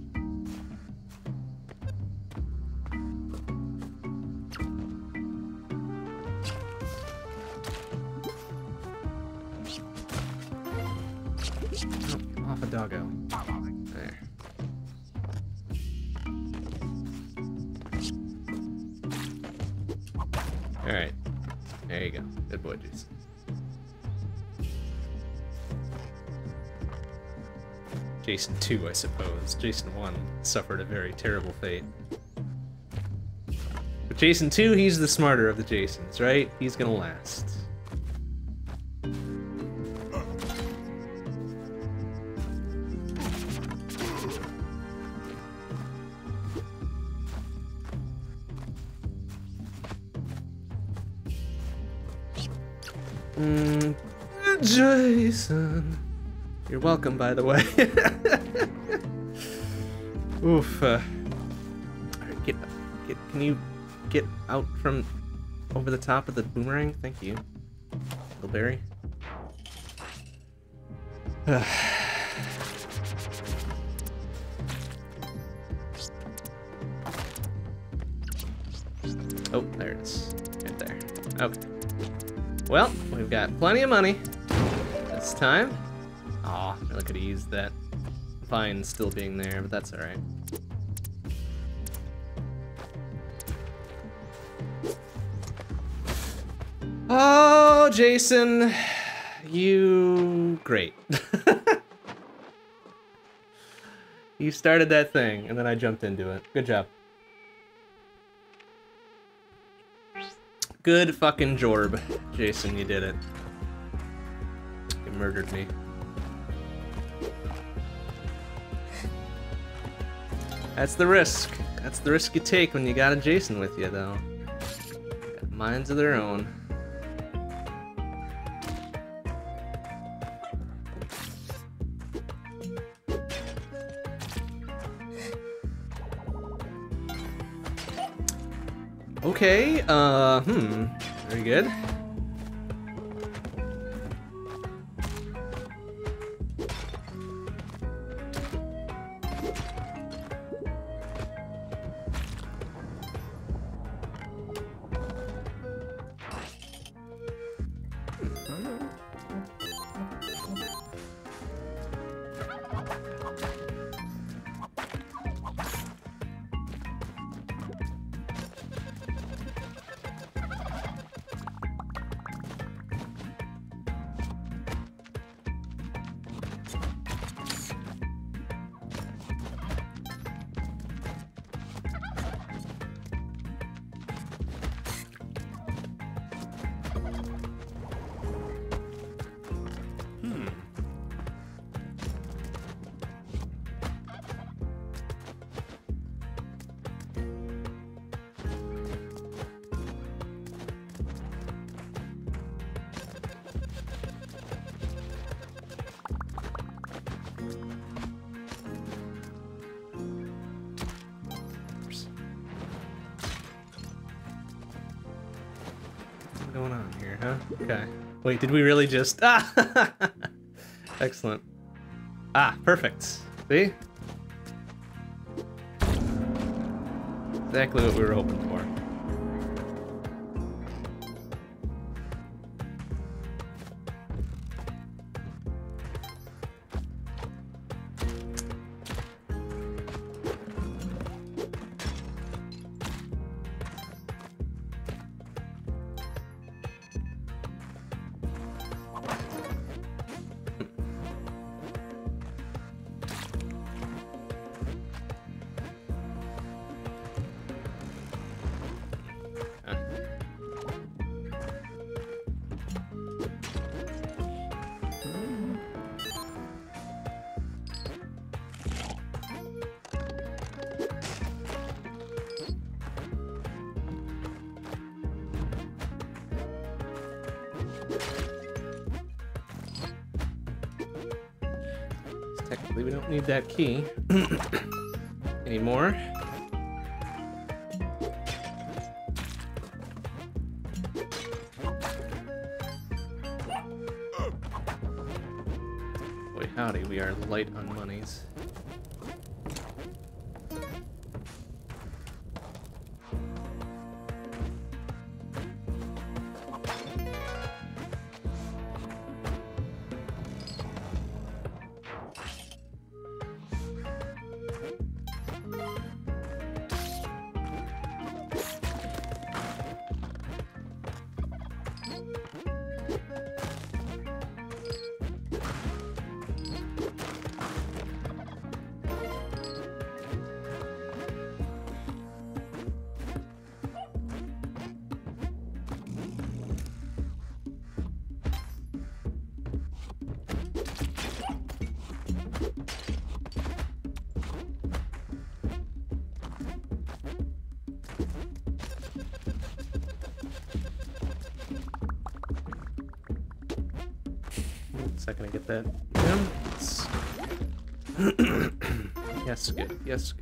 Suppose. Jason 1 suffered a very terrible fate. But Jason 2, he's the smarter of the Jasons, right? He's gonna last. Mm, Jason. You're welcome, by the way. [LAUGHS] Oof. Uh, get, get, can you get out from over the top of the boomerang? Thank you. Bilberry. [SIGHS] oh, there it is. Right there. Okay. Well, we've got plenty of money this time. Aw, I could have used that vine still being there, but that's alright. Jason, you great. [LAUGHS] you started that thing, and then I jumped into it. Good job. Good fucking jorb, Jason, you did it. You murdered me. That's the risk. That's the risk you take when you got a Jason with you, though. Got minds of their own. Okay, uh, hmm. Very good. Going on here, huh? Okay. Wait, did we really just... Ah! [LAUGHS] Excellent. Ah, perfect. See? Exactly what we were hoping for. Don't need yes,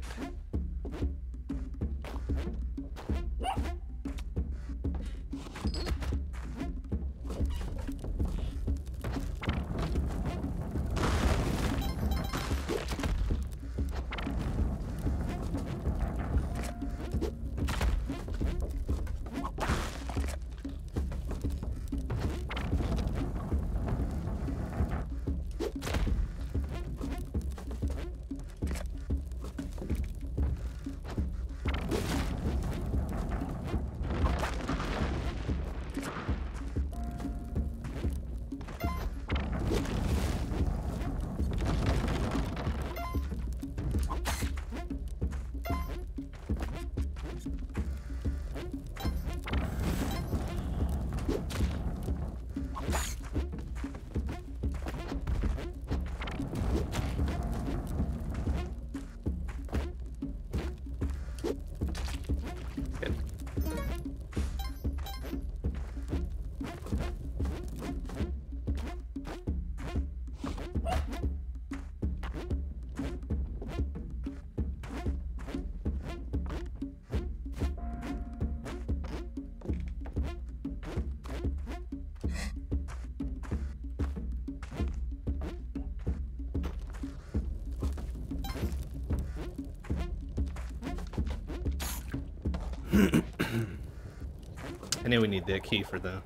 I know we need the key for the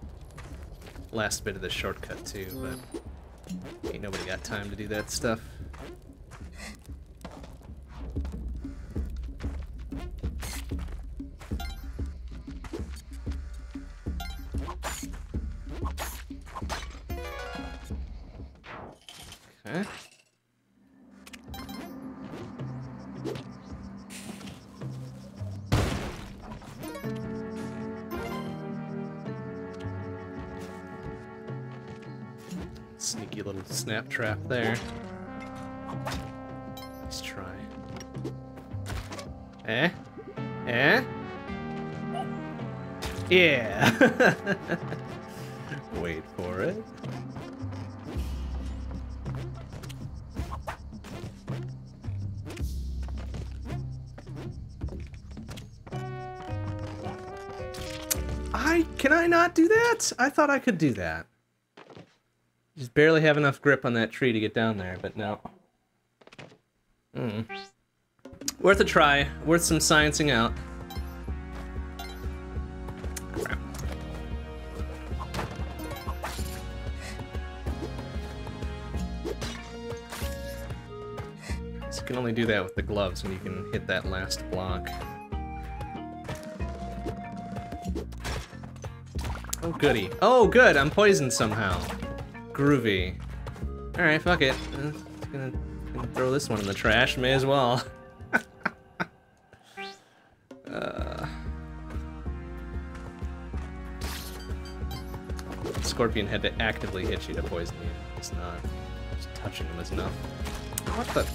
last bit of the shortcut too, but ain't nobody got time to do that stuff. Trap there. Let's try. Eh? Eh? Yeah! [LAUGHS] Wait for it. I... can I not do that? I thought I could do that. Barely have enough grip on that tree to get down there, but no. Hmm. Worth a try. Worth some sciencing out. So you can only do that with the gloves when you can hit that last block. Oh, goody. Oh, good. I'm poisoned somehow. Groovy. Alright, fuck it. Uh, gonna, gonna throw this one in the trash. May as well. [LAUGHS] uh, Scorpion had to actively hit you to poison you. It's not. Just touching him is enough. What the?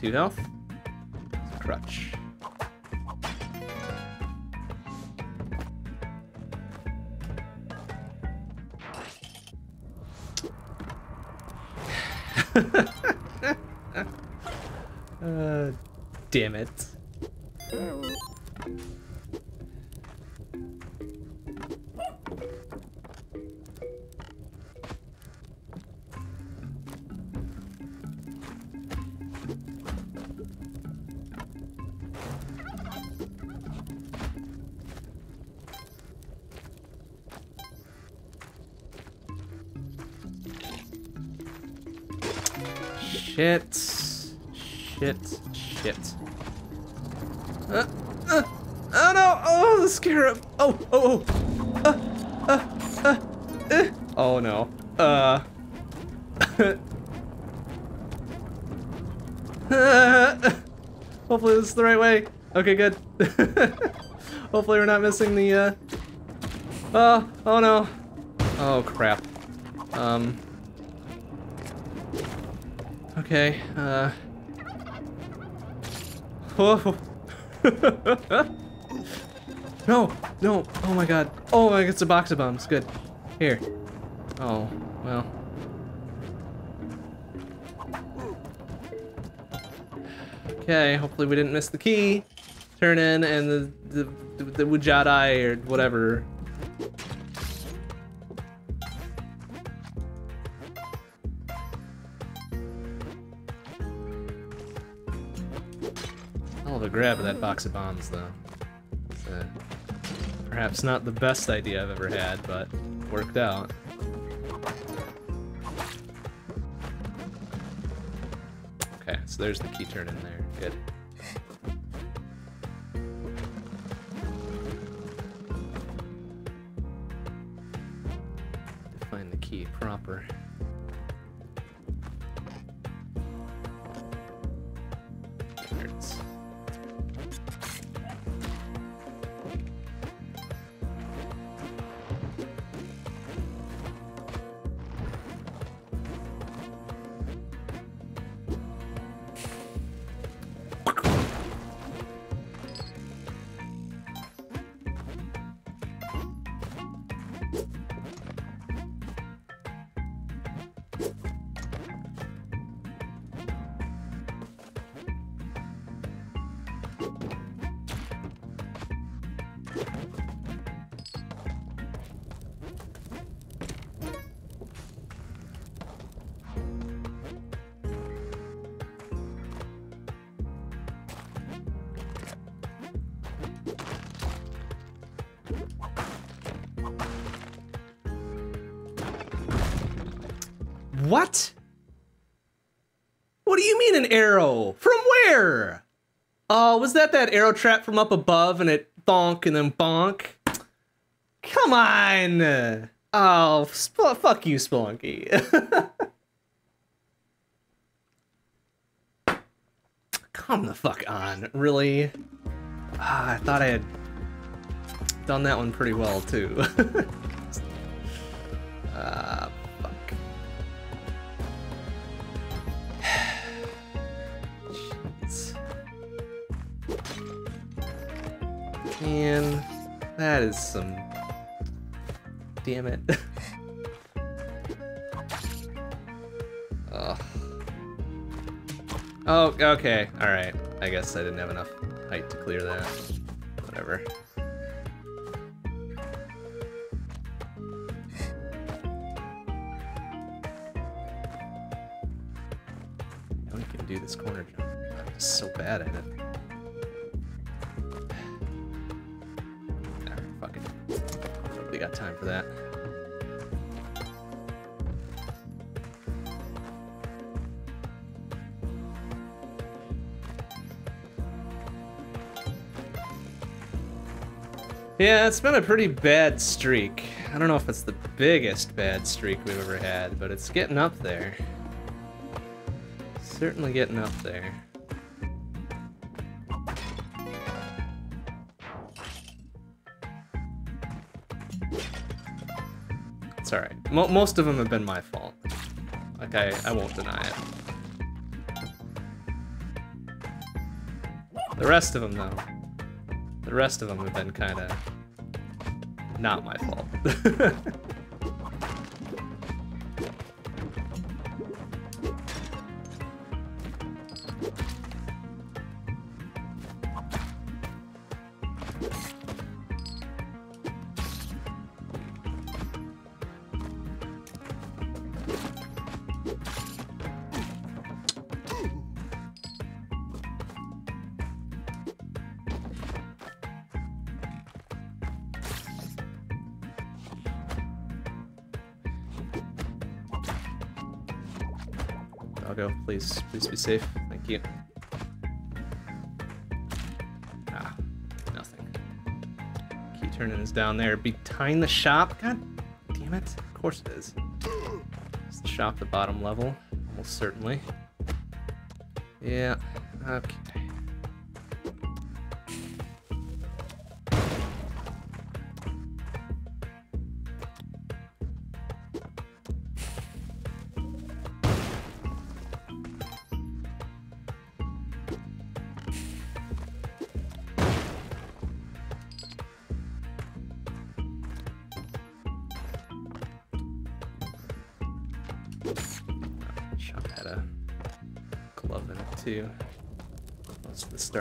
Two health. Okay, good. [LAUGHS] Hopefully we're not missing the, uh... Oh, oh no. Oh, crap. Um... Okay, uh... Whoa! [LAUGHS] [LAUGHS] no! No! Oh my god. Oh, I it's a box of bombs. Good. Here. Oh, well. Okay, hopefully we didn't miss the key. Turn in and the the the, the Udjat eye or whatever. Have a grab of that box of bombs though. Uh, perhaps not the best idea I've ever had, but worked out. Okay, so there's the key turn in there. Good. Was that arrow trap from up above and it bonk and then bonk? Come on! Oh, sp fuck you, Spelunky. [LAUGHS] Come the fuck on, really? Ah, I thought I had done that one pretty well, too. [LAUGHS] that is some... Damn it. [LAUGHS] Ugh. Oh, okay. Alright. I guess I didn't have enough height to clear that. Whatever. Yeah, it's been a pretty bad streak. I don't know if it's the biggest bad streak we've ever had, but it's getting up there. Certainly getting up there. It's alright. Mo most of them have been my fault. Like, I, I won't deny it. The rest of them, though. The rest of them have been kind of not my fault. [LAUGHS] I'll go, please. Please be safe. Thank you. Ah, nothing. Key turning is down there. Behind the shop? God damn it. Of course it is. It's the shop the bottom level. Almost certainly. Yeah. Okay.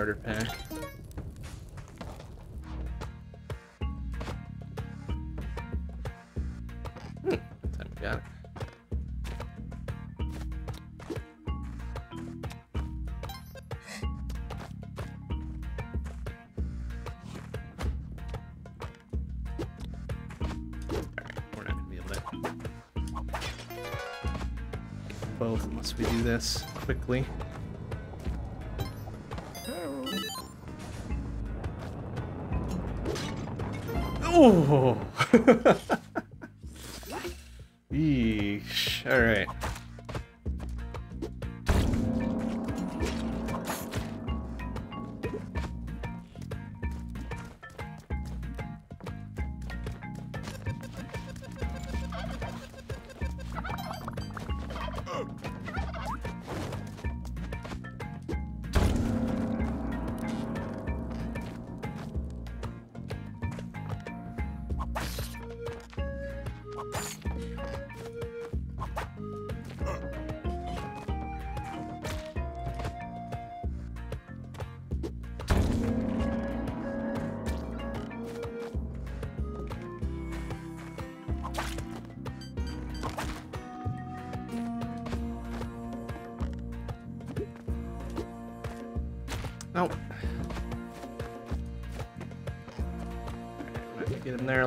Starter pack. Hmm, time we got both unless we do this quickly. Oh!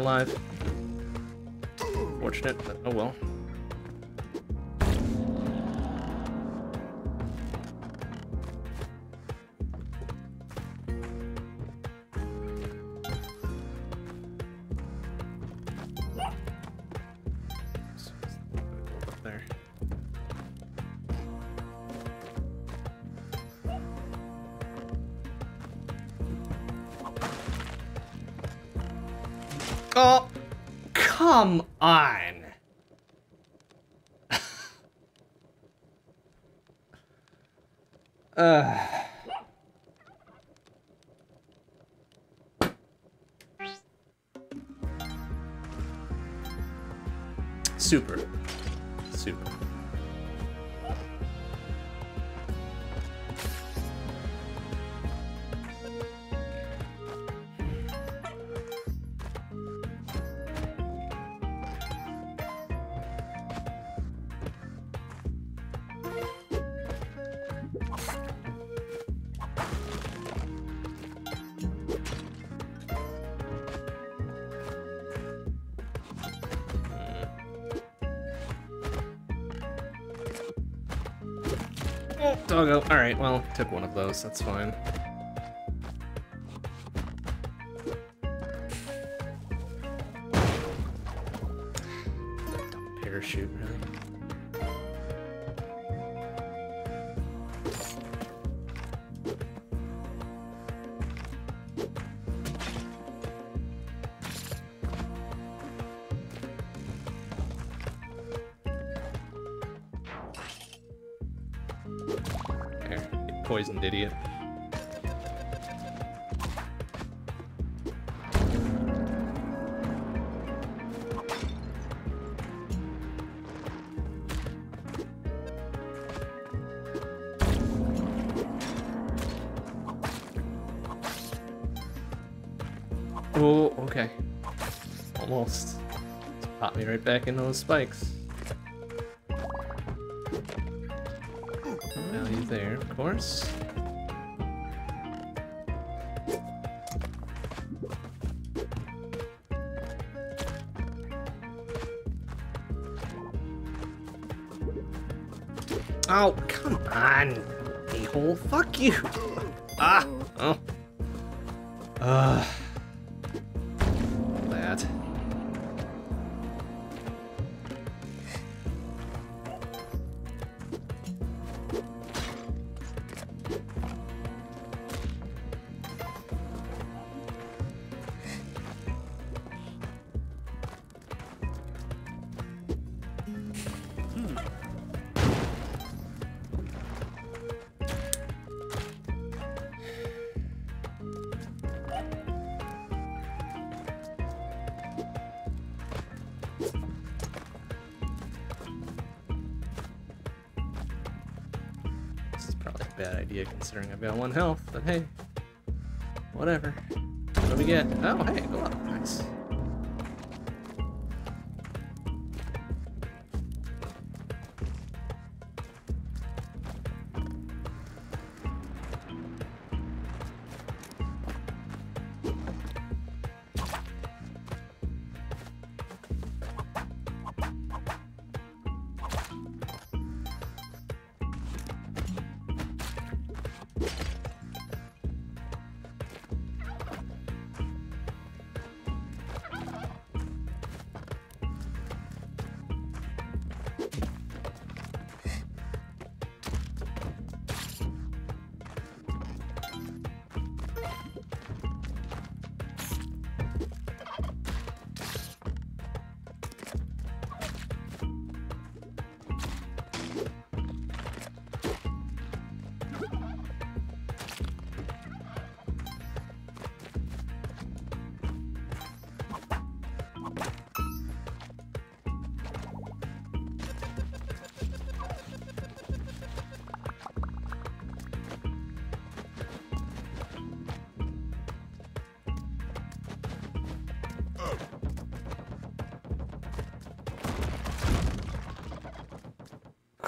Alive. Doggo. Alright, well, took one of those. That's fine. Poisoned idiot. Oh, okay. Almost. Pop me right back into those spikes. Course. Got one health, but hey.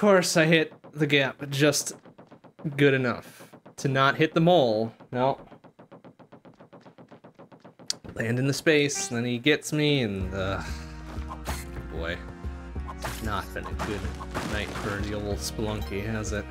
Course, I hit the gap just good enough to not hit the mole. No. Land in the space, then he gets me, and uh, boy, it's not been a good night for the old Spelunky, has it?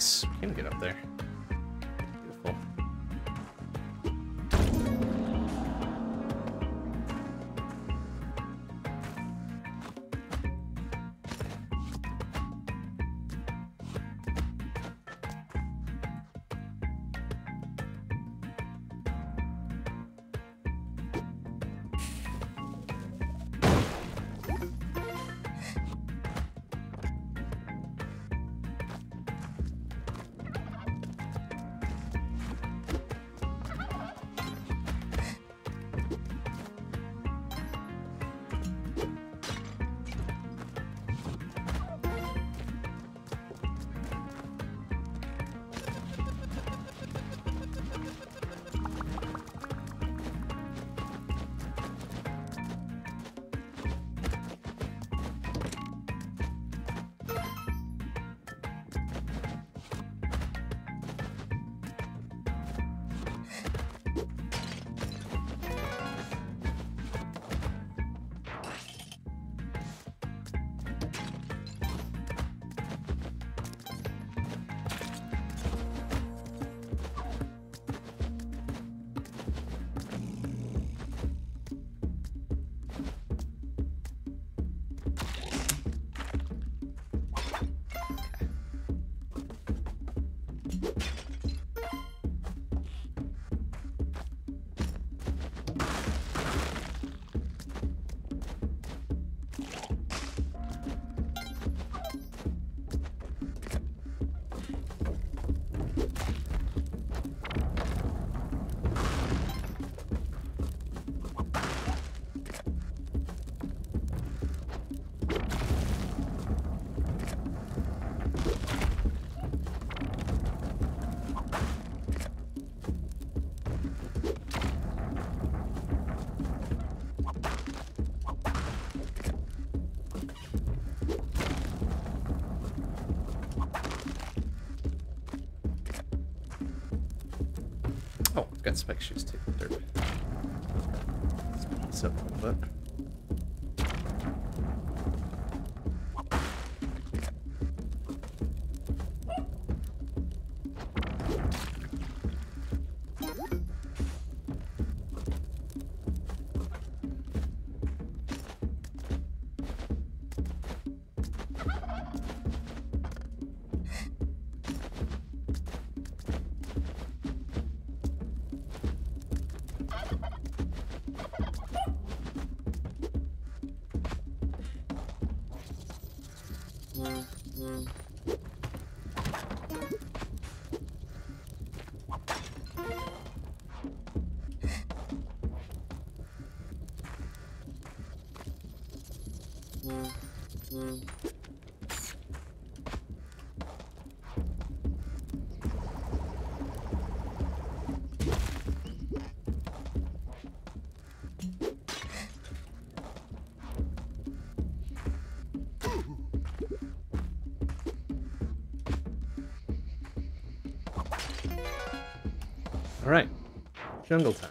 Oh, nice. We can get up there. Got spec shoes too. Derp. Speed this Jungle time.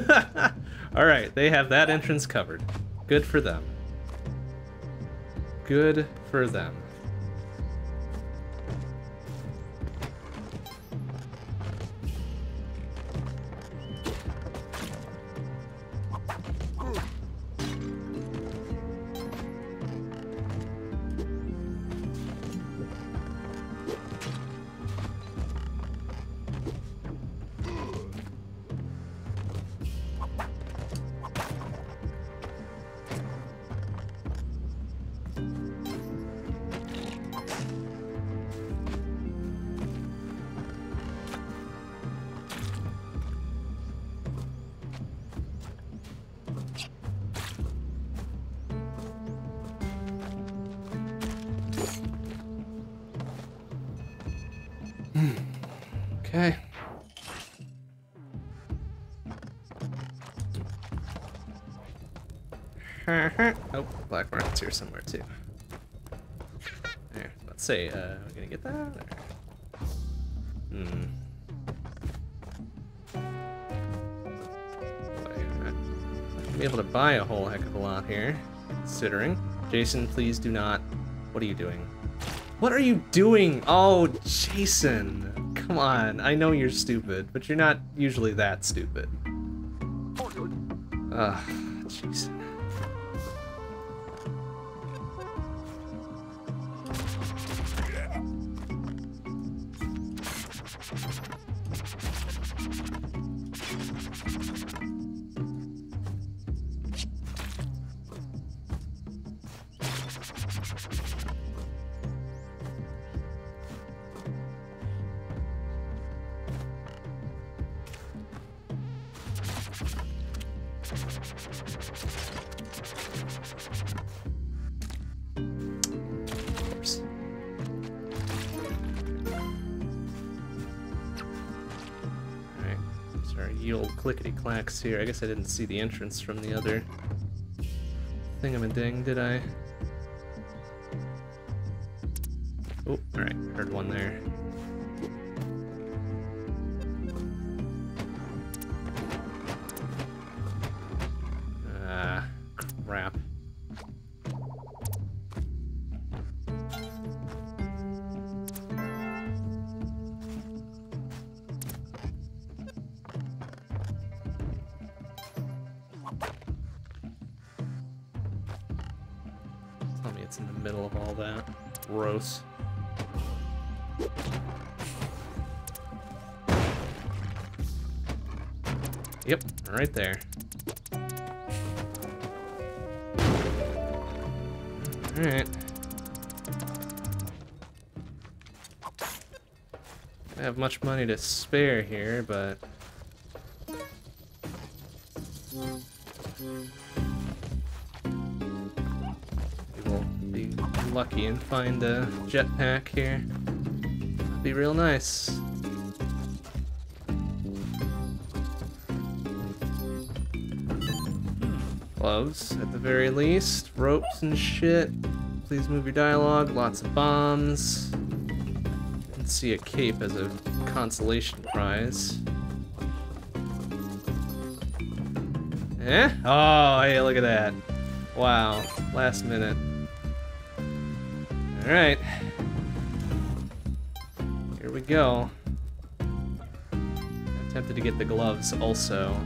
[LAUGHS] nope. Alright, they have that entrance covered. Good for them. Good for them. Okay. [LAUGHS] oh, black market's here somewhere too. There, let's say, uh, are we gonna get that? Or... Hmm. I'm be able to buy a whole heck of a lot here, considering. Jason, please do not. What are you doing? What are you doing? Oh, Jason. Come on. I know you're stupid, but you're not usually that stupid. Ugh, Jason. Here. I guess I didn't see the entrance from the other thingamading, did I? Right there. Alright. I have much money to spare here, but... We will be lucky and find a jetpack here. That'd be real nice. Gloves, at the very least. Ropes and shit. Please move your dialogue. Lots of bombs. And see a cape as a consolation prize. Eh? Oh, hey, look at that. Wow, last minute. Alright. Here we go. I'm tempted to get the gloves also.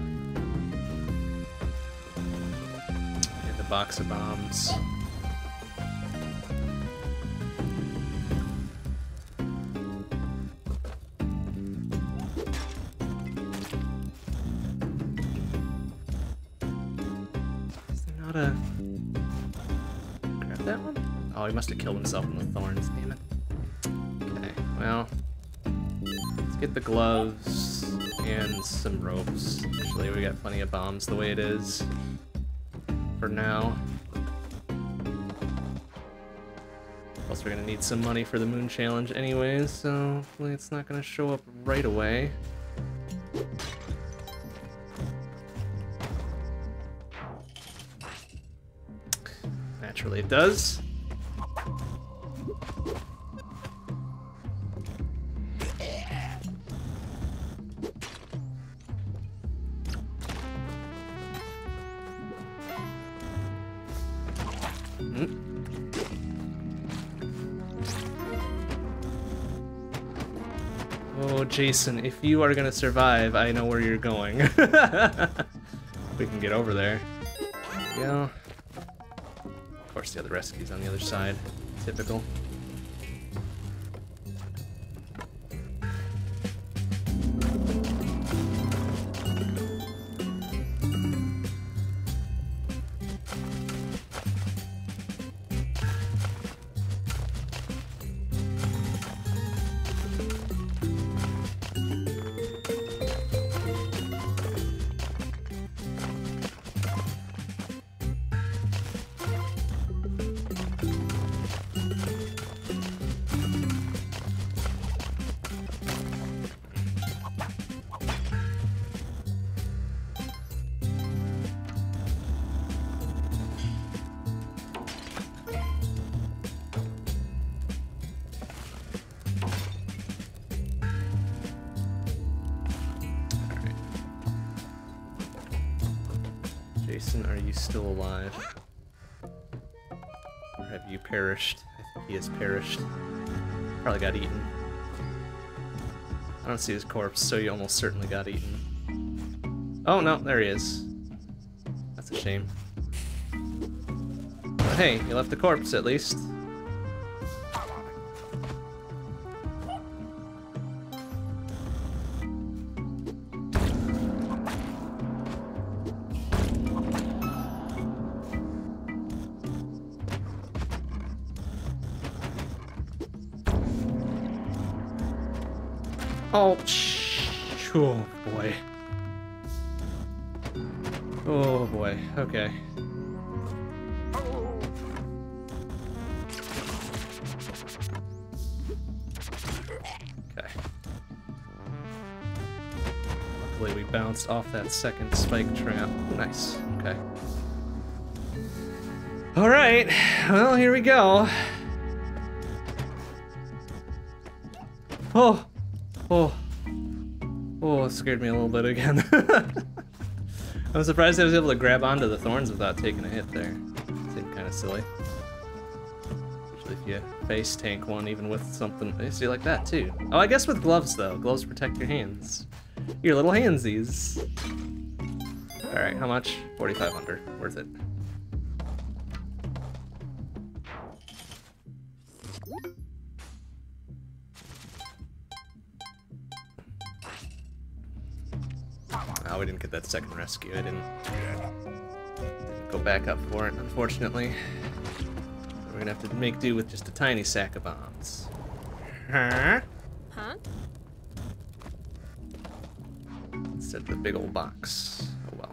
Box of bombs. Is there not a... Grab that one? Oh, he must have killed himself in the thorns, damn it. Okay, well... Let's get the gloves and some ropes. Actually, we got plenty of bombs the way it is. Now. Plus, we're gonna need some money for the moon challenge anyways, so hopefully it's not gonna show up right away. Naturally it does. Jason, if you are gonna survive, I know where you're going. [LAUGHS] we can get over there. Yeah. Of course, the other rescue's on the other side. Typical. Don't see his corpse, so he almost certainly got eaten. Oh, no, there he is. That's a shame. But hey, he left the corpse at least. Off that second spike trap. Nice, okay. Alright, well here we go. Oh, Oh. Oh, it scared me a little bit again. [LAUGHS] I'm surprised I was able to grab onto the thorns without taking a hit there. Seemed kind of silly. Usually if you face tank one even with something, see like that too. Oh, I guess with gloves though. Gloves protect your hands. Your little handsies. Alright, how much? 4,500. Worth it. Oh, we didn't get that second rescue. I didn't, didn't go back up for it, unfortunately. We're gonna have to make do with just a tiny sack of bombs. Huh? Huh? Instead of the big old box. Oh well.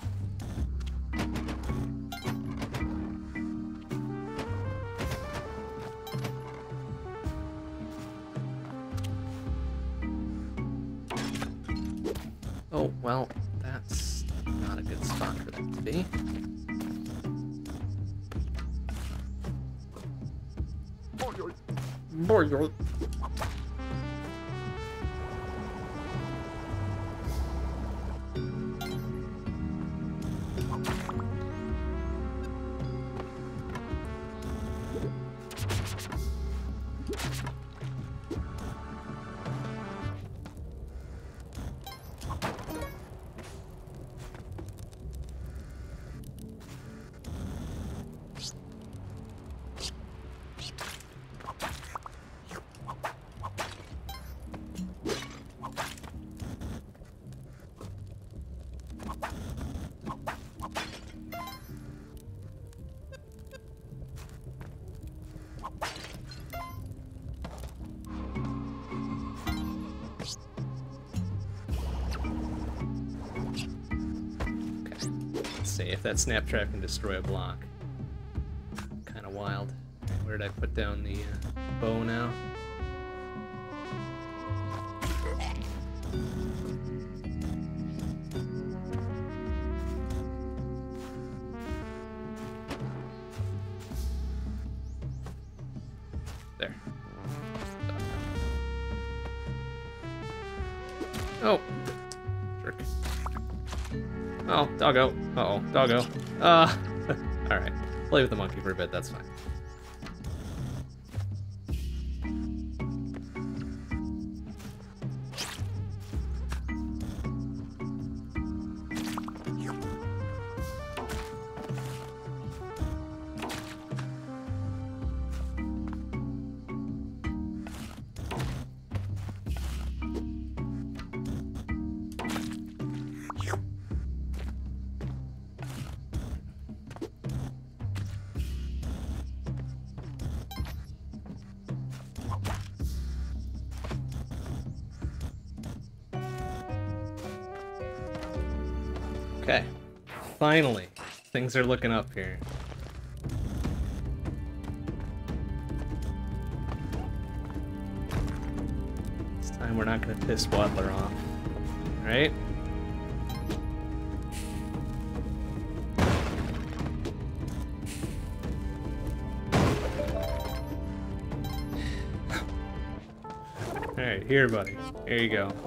Oh, well, that's not a good spot for that to be. Boy, that snap trap can destroy a block. Kind of wild. Where did I put down the uh, bow now? There. Oh. Jerk. Oh, doggo. Uh-oh, doggo. [LAUGHS] Uh, alright. Play with the monkey for a bit, that's fine. Things are looking up here. This time we're not gonna piss Waddler off. Right? Alright, here, buddy. Here you go.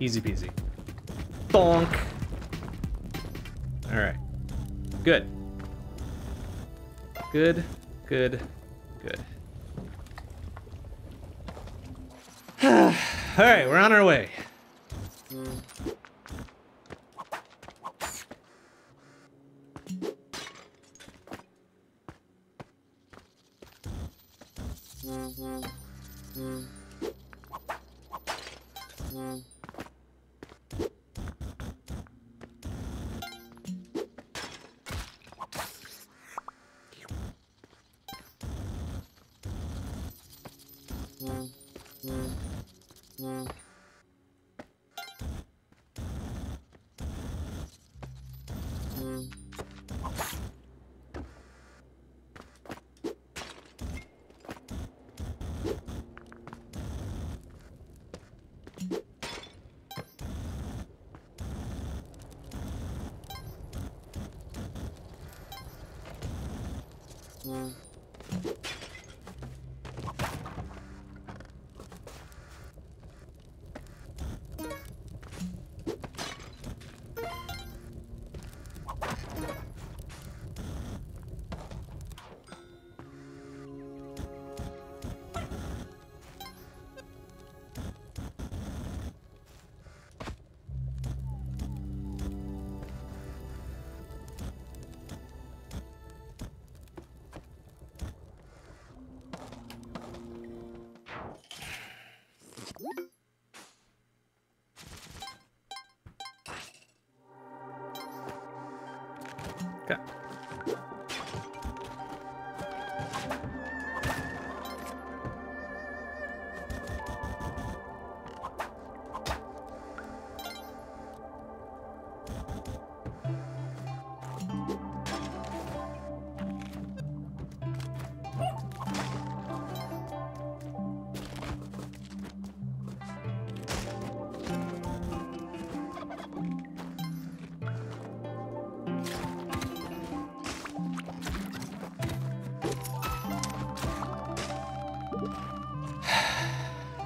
Easy peasy. Bonk. Alright. Good. Good, good, good. [SIGHS] Alright, we're on our way.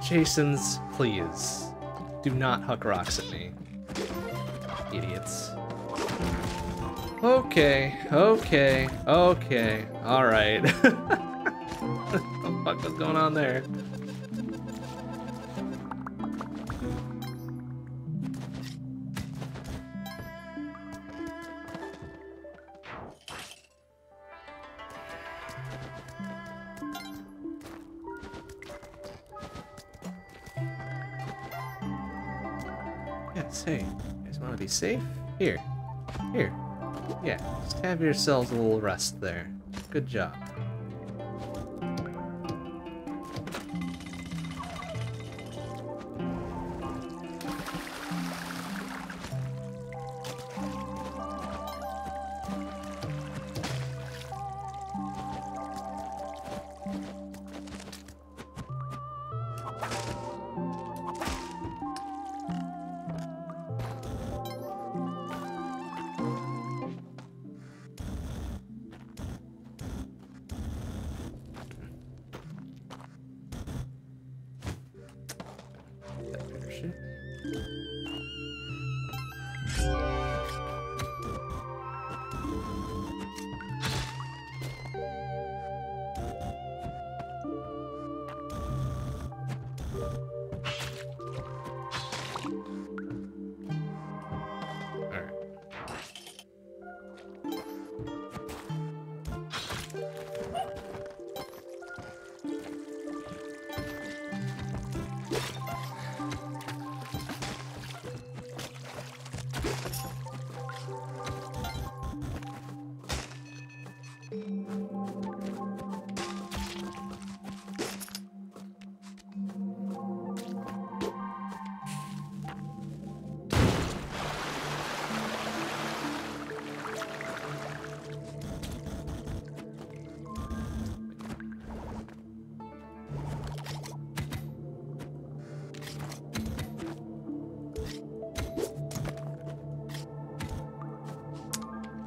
Jason's, please. Do not huck rocks at me. Idiots. Okay, okay, okay, alright. [LAUGHS] what the fuck was going on there? Safe? Here, here. Yeah, just have yourselves a little rest there. Good job.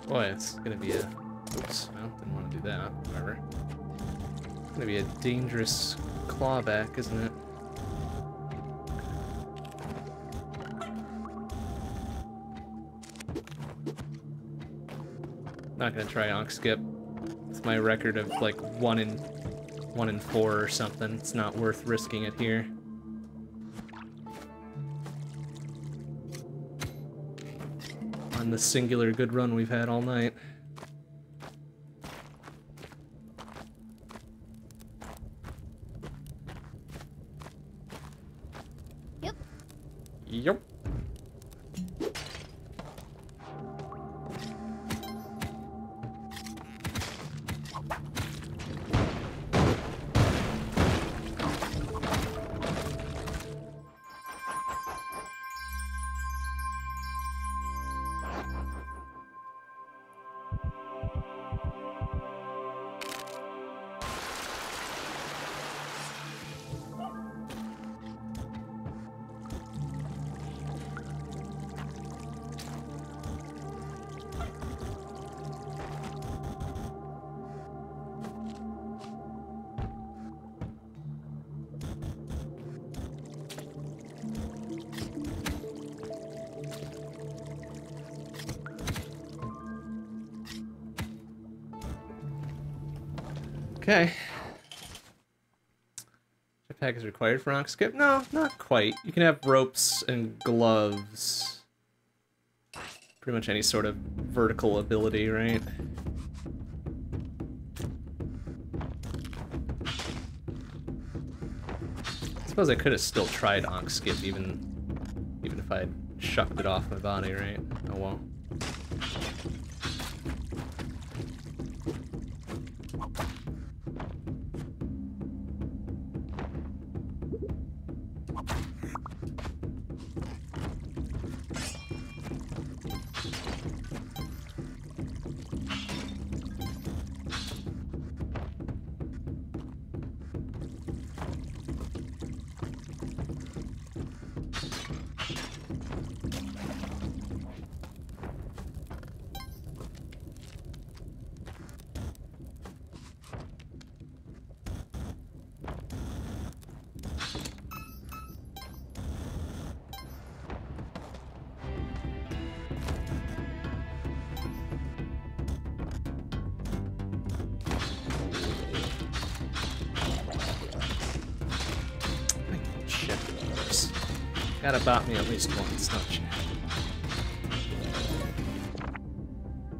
Boy, it's gonna be a... Oops, I didn't want to do that. Whatever. It's gonna be a dangerous clawback, isn't it? Not gonna try Ankh Skip It's my record of like one in one in four or something. It's not worth risking it here. The singular good run we've had all night. Required for Ankh Skip? No, not quite. You can have ropes and gloves. Pretty much any sort of vertical ability, right? I suppose I could have still tried Ankh Skip even even if I'd shucked it off my body, right?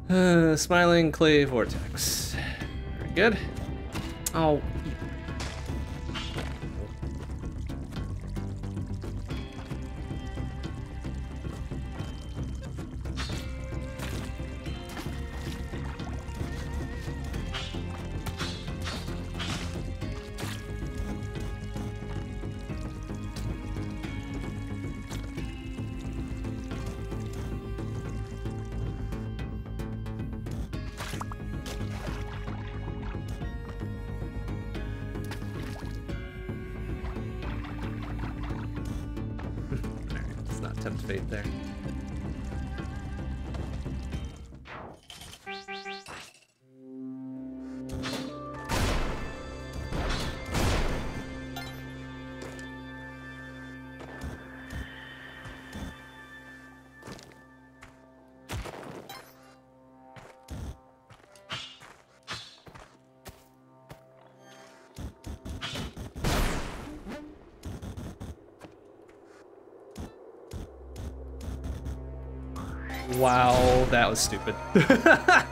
Uh, smiling clay vortex. Very good. Oh. Stupid. [LAUGHS]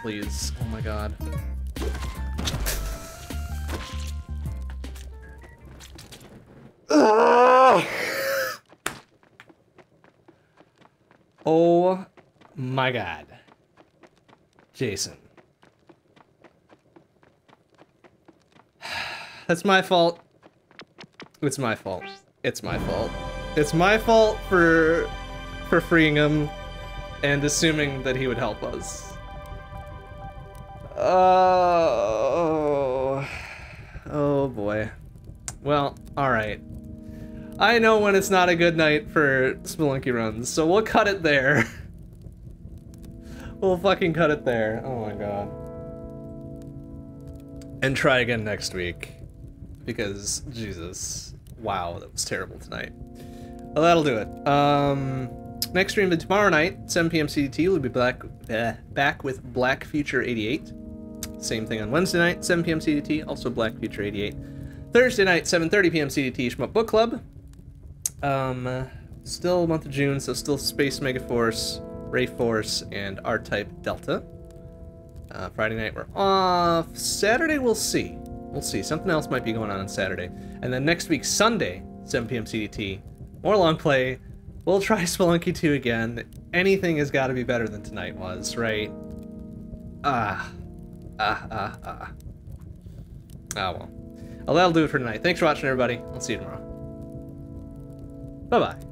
please. Oh my god. [LAUGHS] oh my god. Jason. [SIGHS] That's my fault. It's my fault. It's my fault. It's my fault for for freeing him and assuming that he would help us. Oh, oh boy. Well, all right. I know when it's not a good night for Spelunky runs, so we'll cut it there. [LAUGHS] we'll fucking cut it there. Oh my god. And try again next week. Because, Jesus. Wow, that was terrible tonight. Well, that'll do it. Um, next stream tomorrow night, 7 p.m. CDT, we'll be back, uh, back with Black Future 88. Same thing on Wednesday night, 7 p.m. CDT, also Black Future 88. Thursday night, 7.30 p.m. CDT, Shmup Book Club. Um, still month of June, so still Space Megaforce, Ray Force, and R-Type Delta. Uh, Friday night we're off. Saturday we'll see. We'll see. Something else might be going on on Saturday. And then next week, Sunday, 7 p.m. CDT, more long play. We'll try [LAUGHS] Spelunky 2 again. Anything has got to be better than tonight was, right? Ah. Ah, ah, ah. Ah, well. Well, that'll do it for tonight. Thanks for watching, everybody. I'll see you tomorrow. Bye-bye.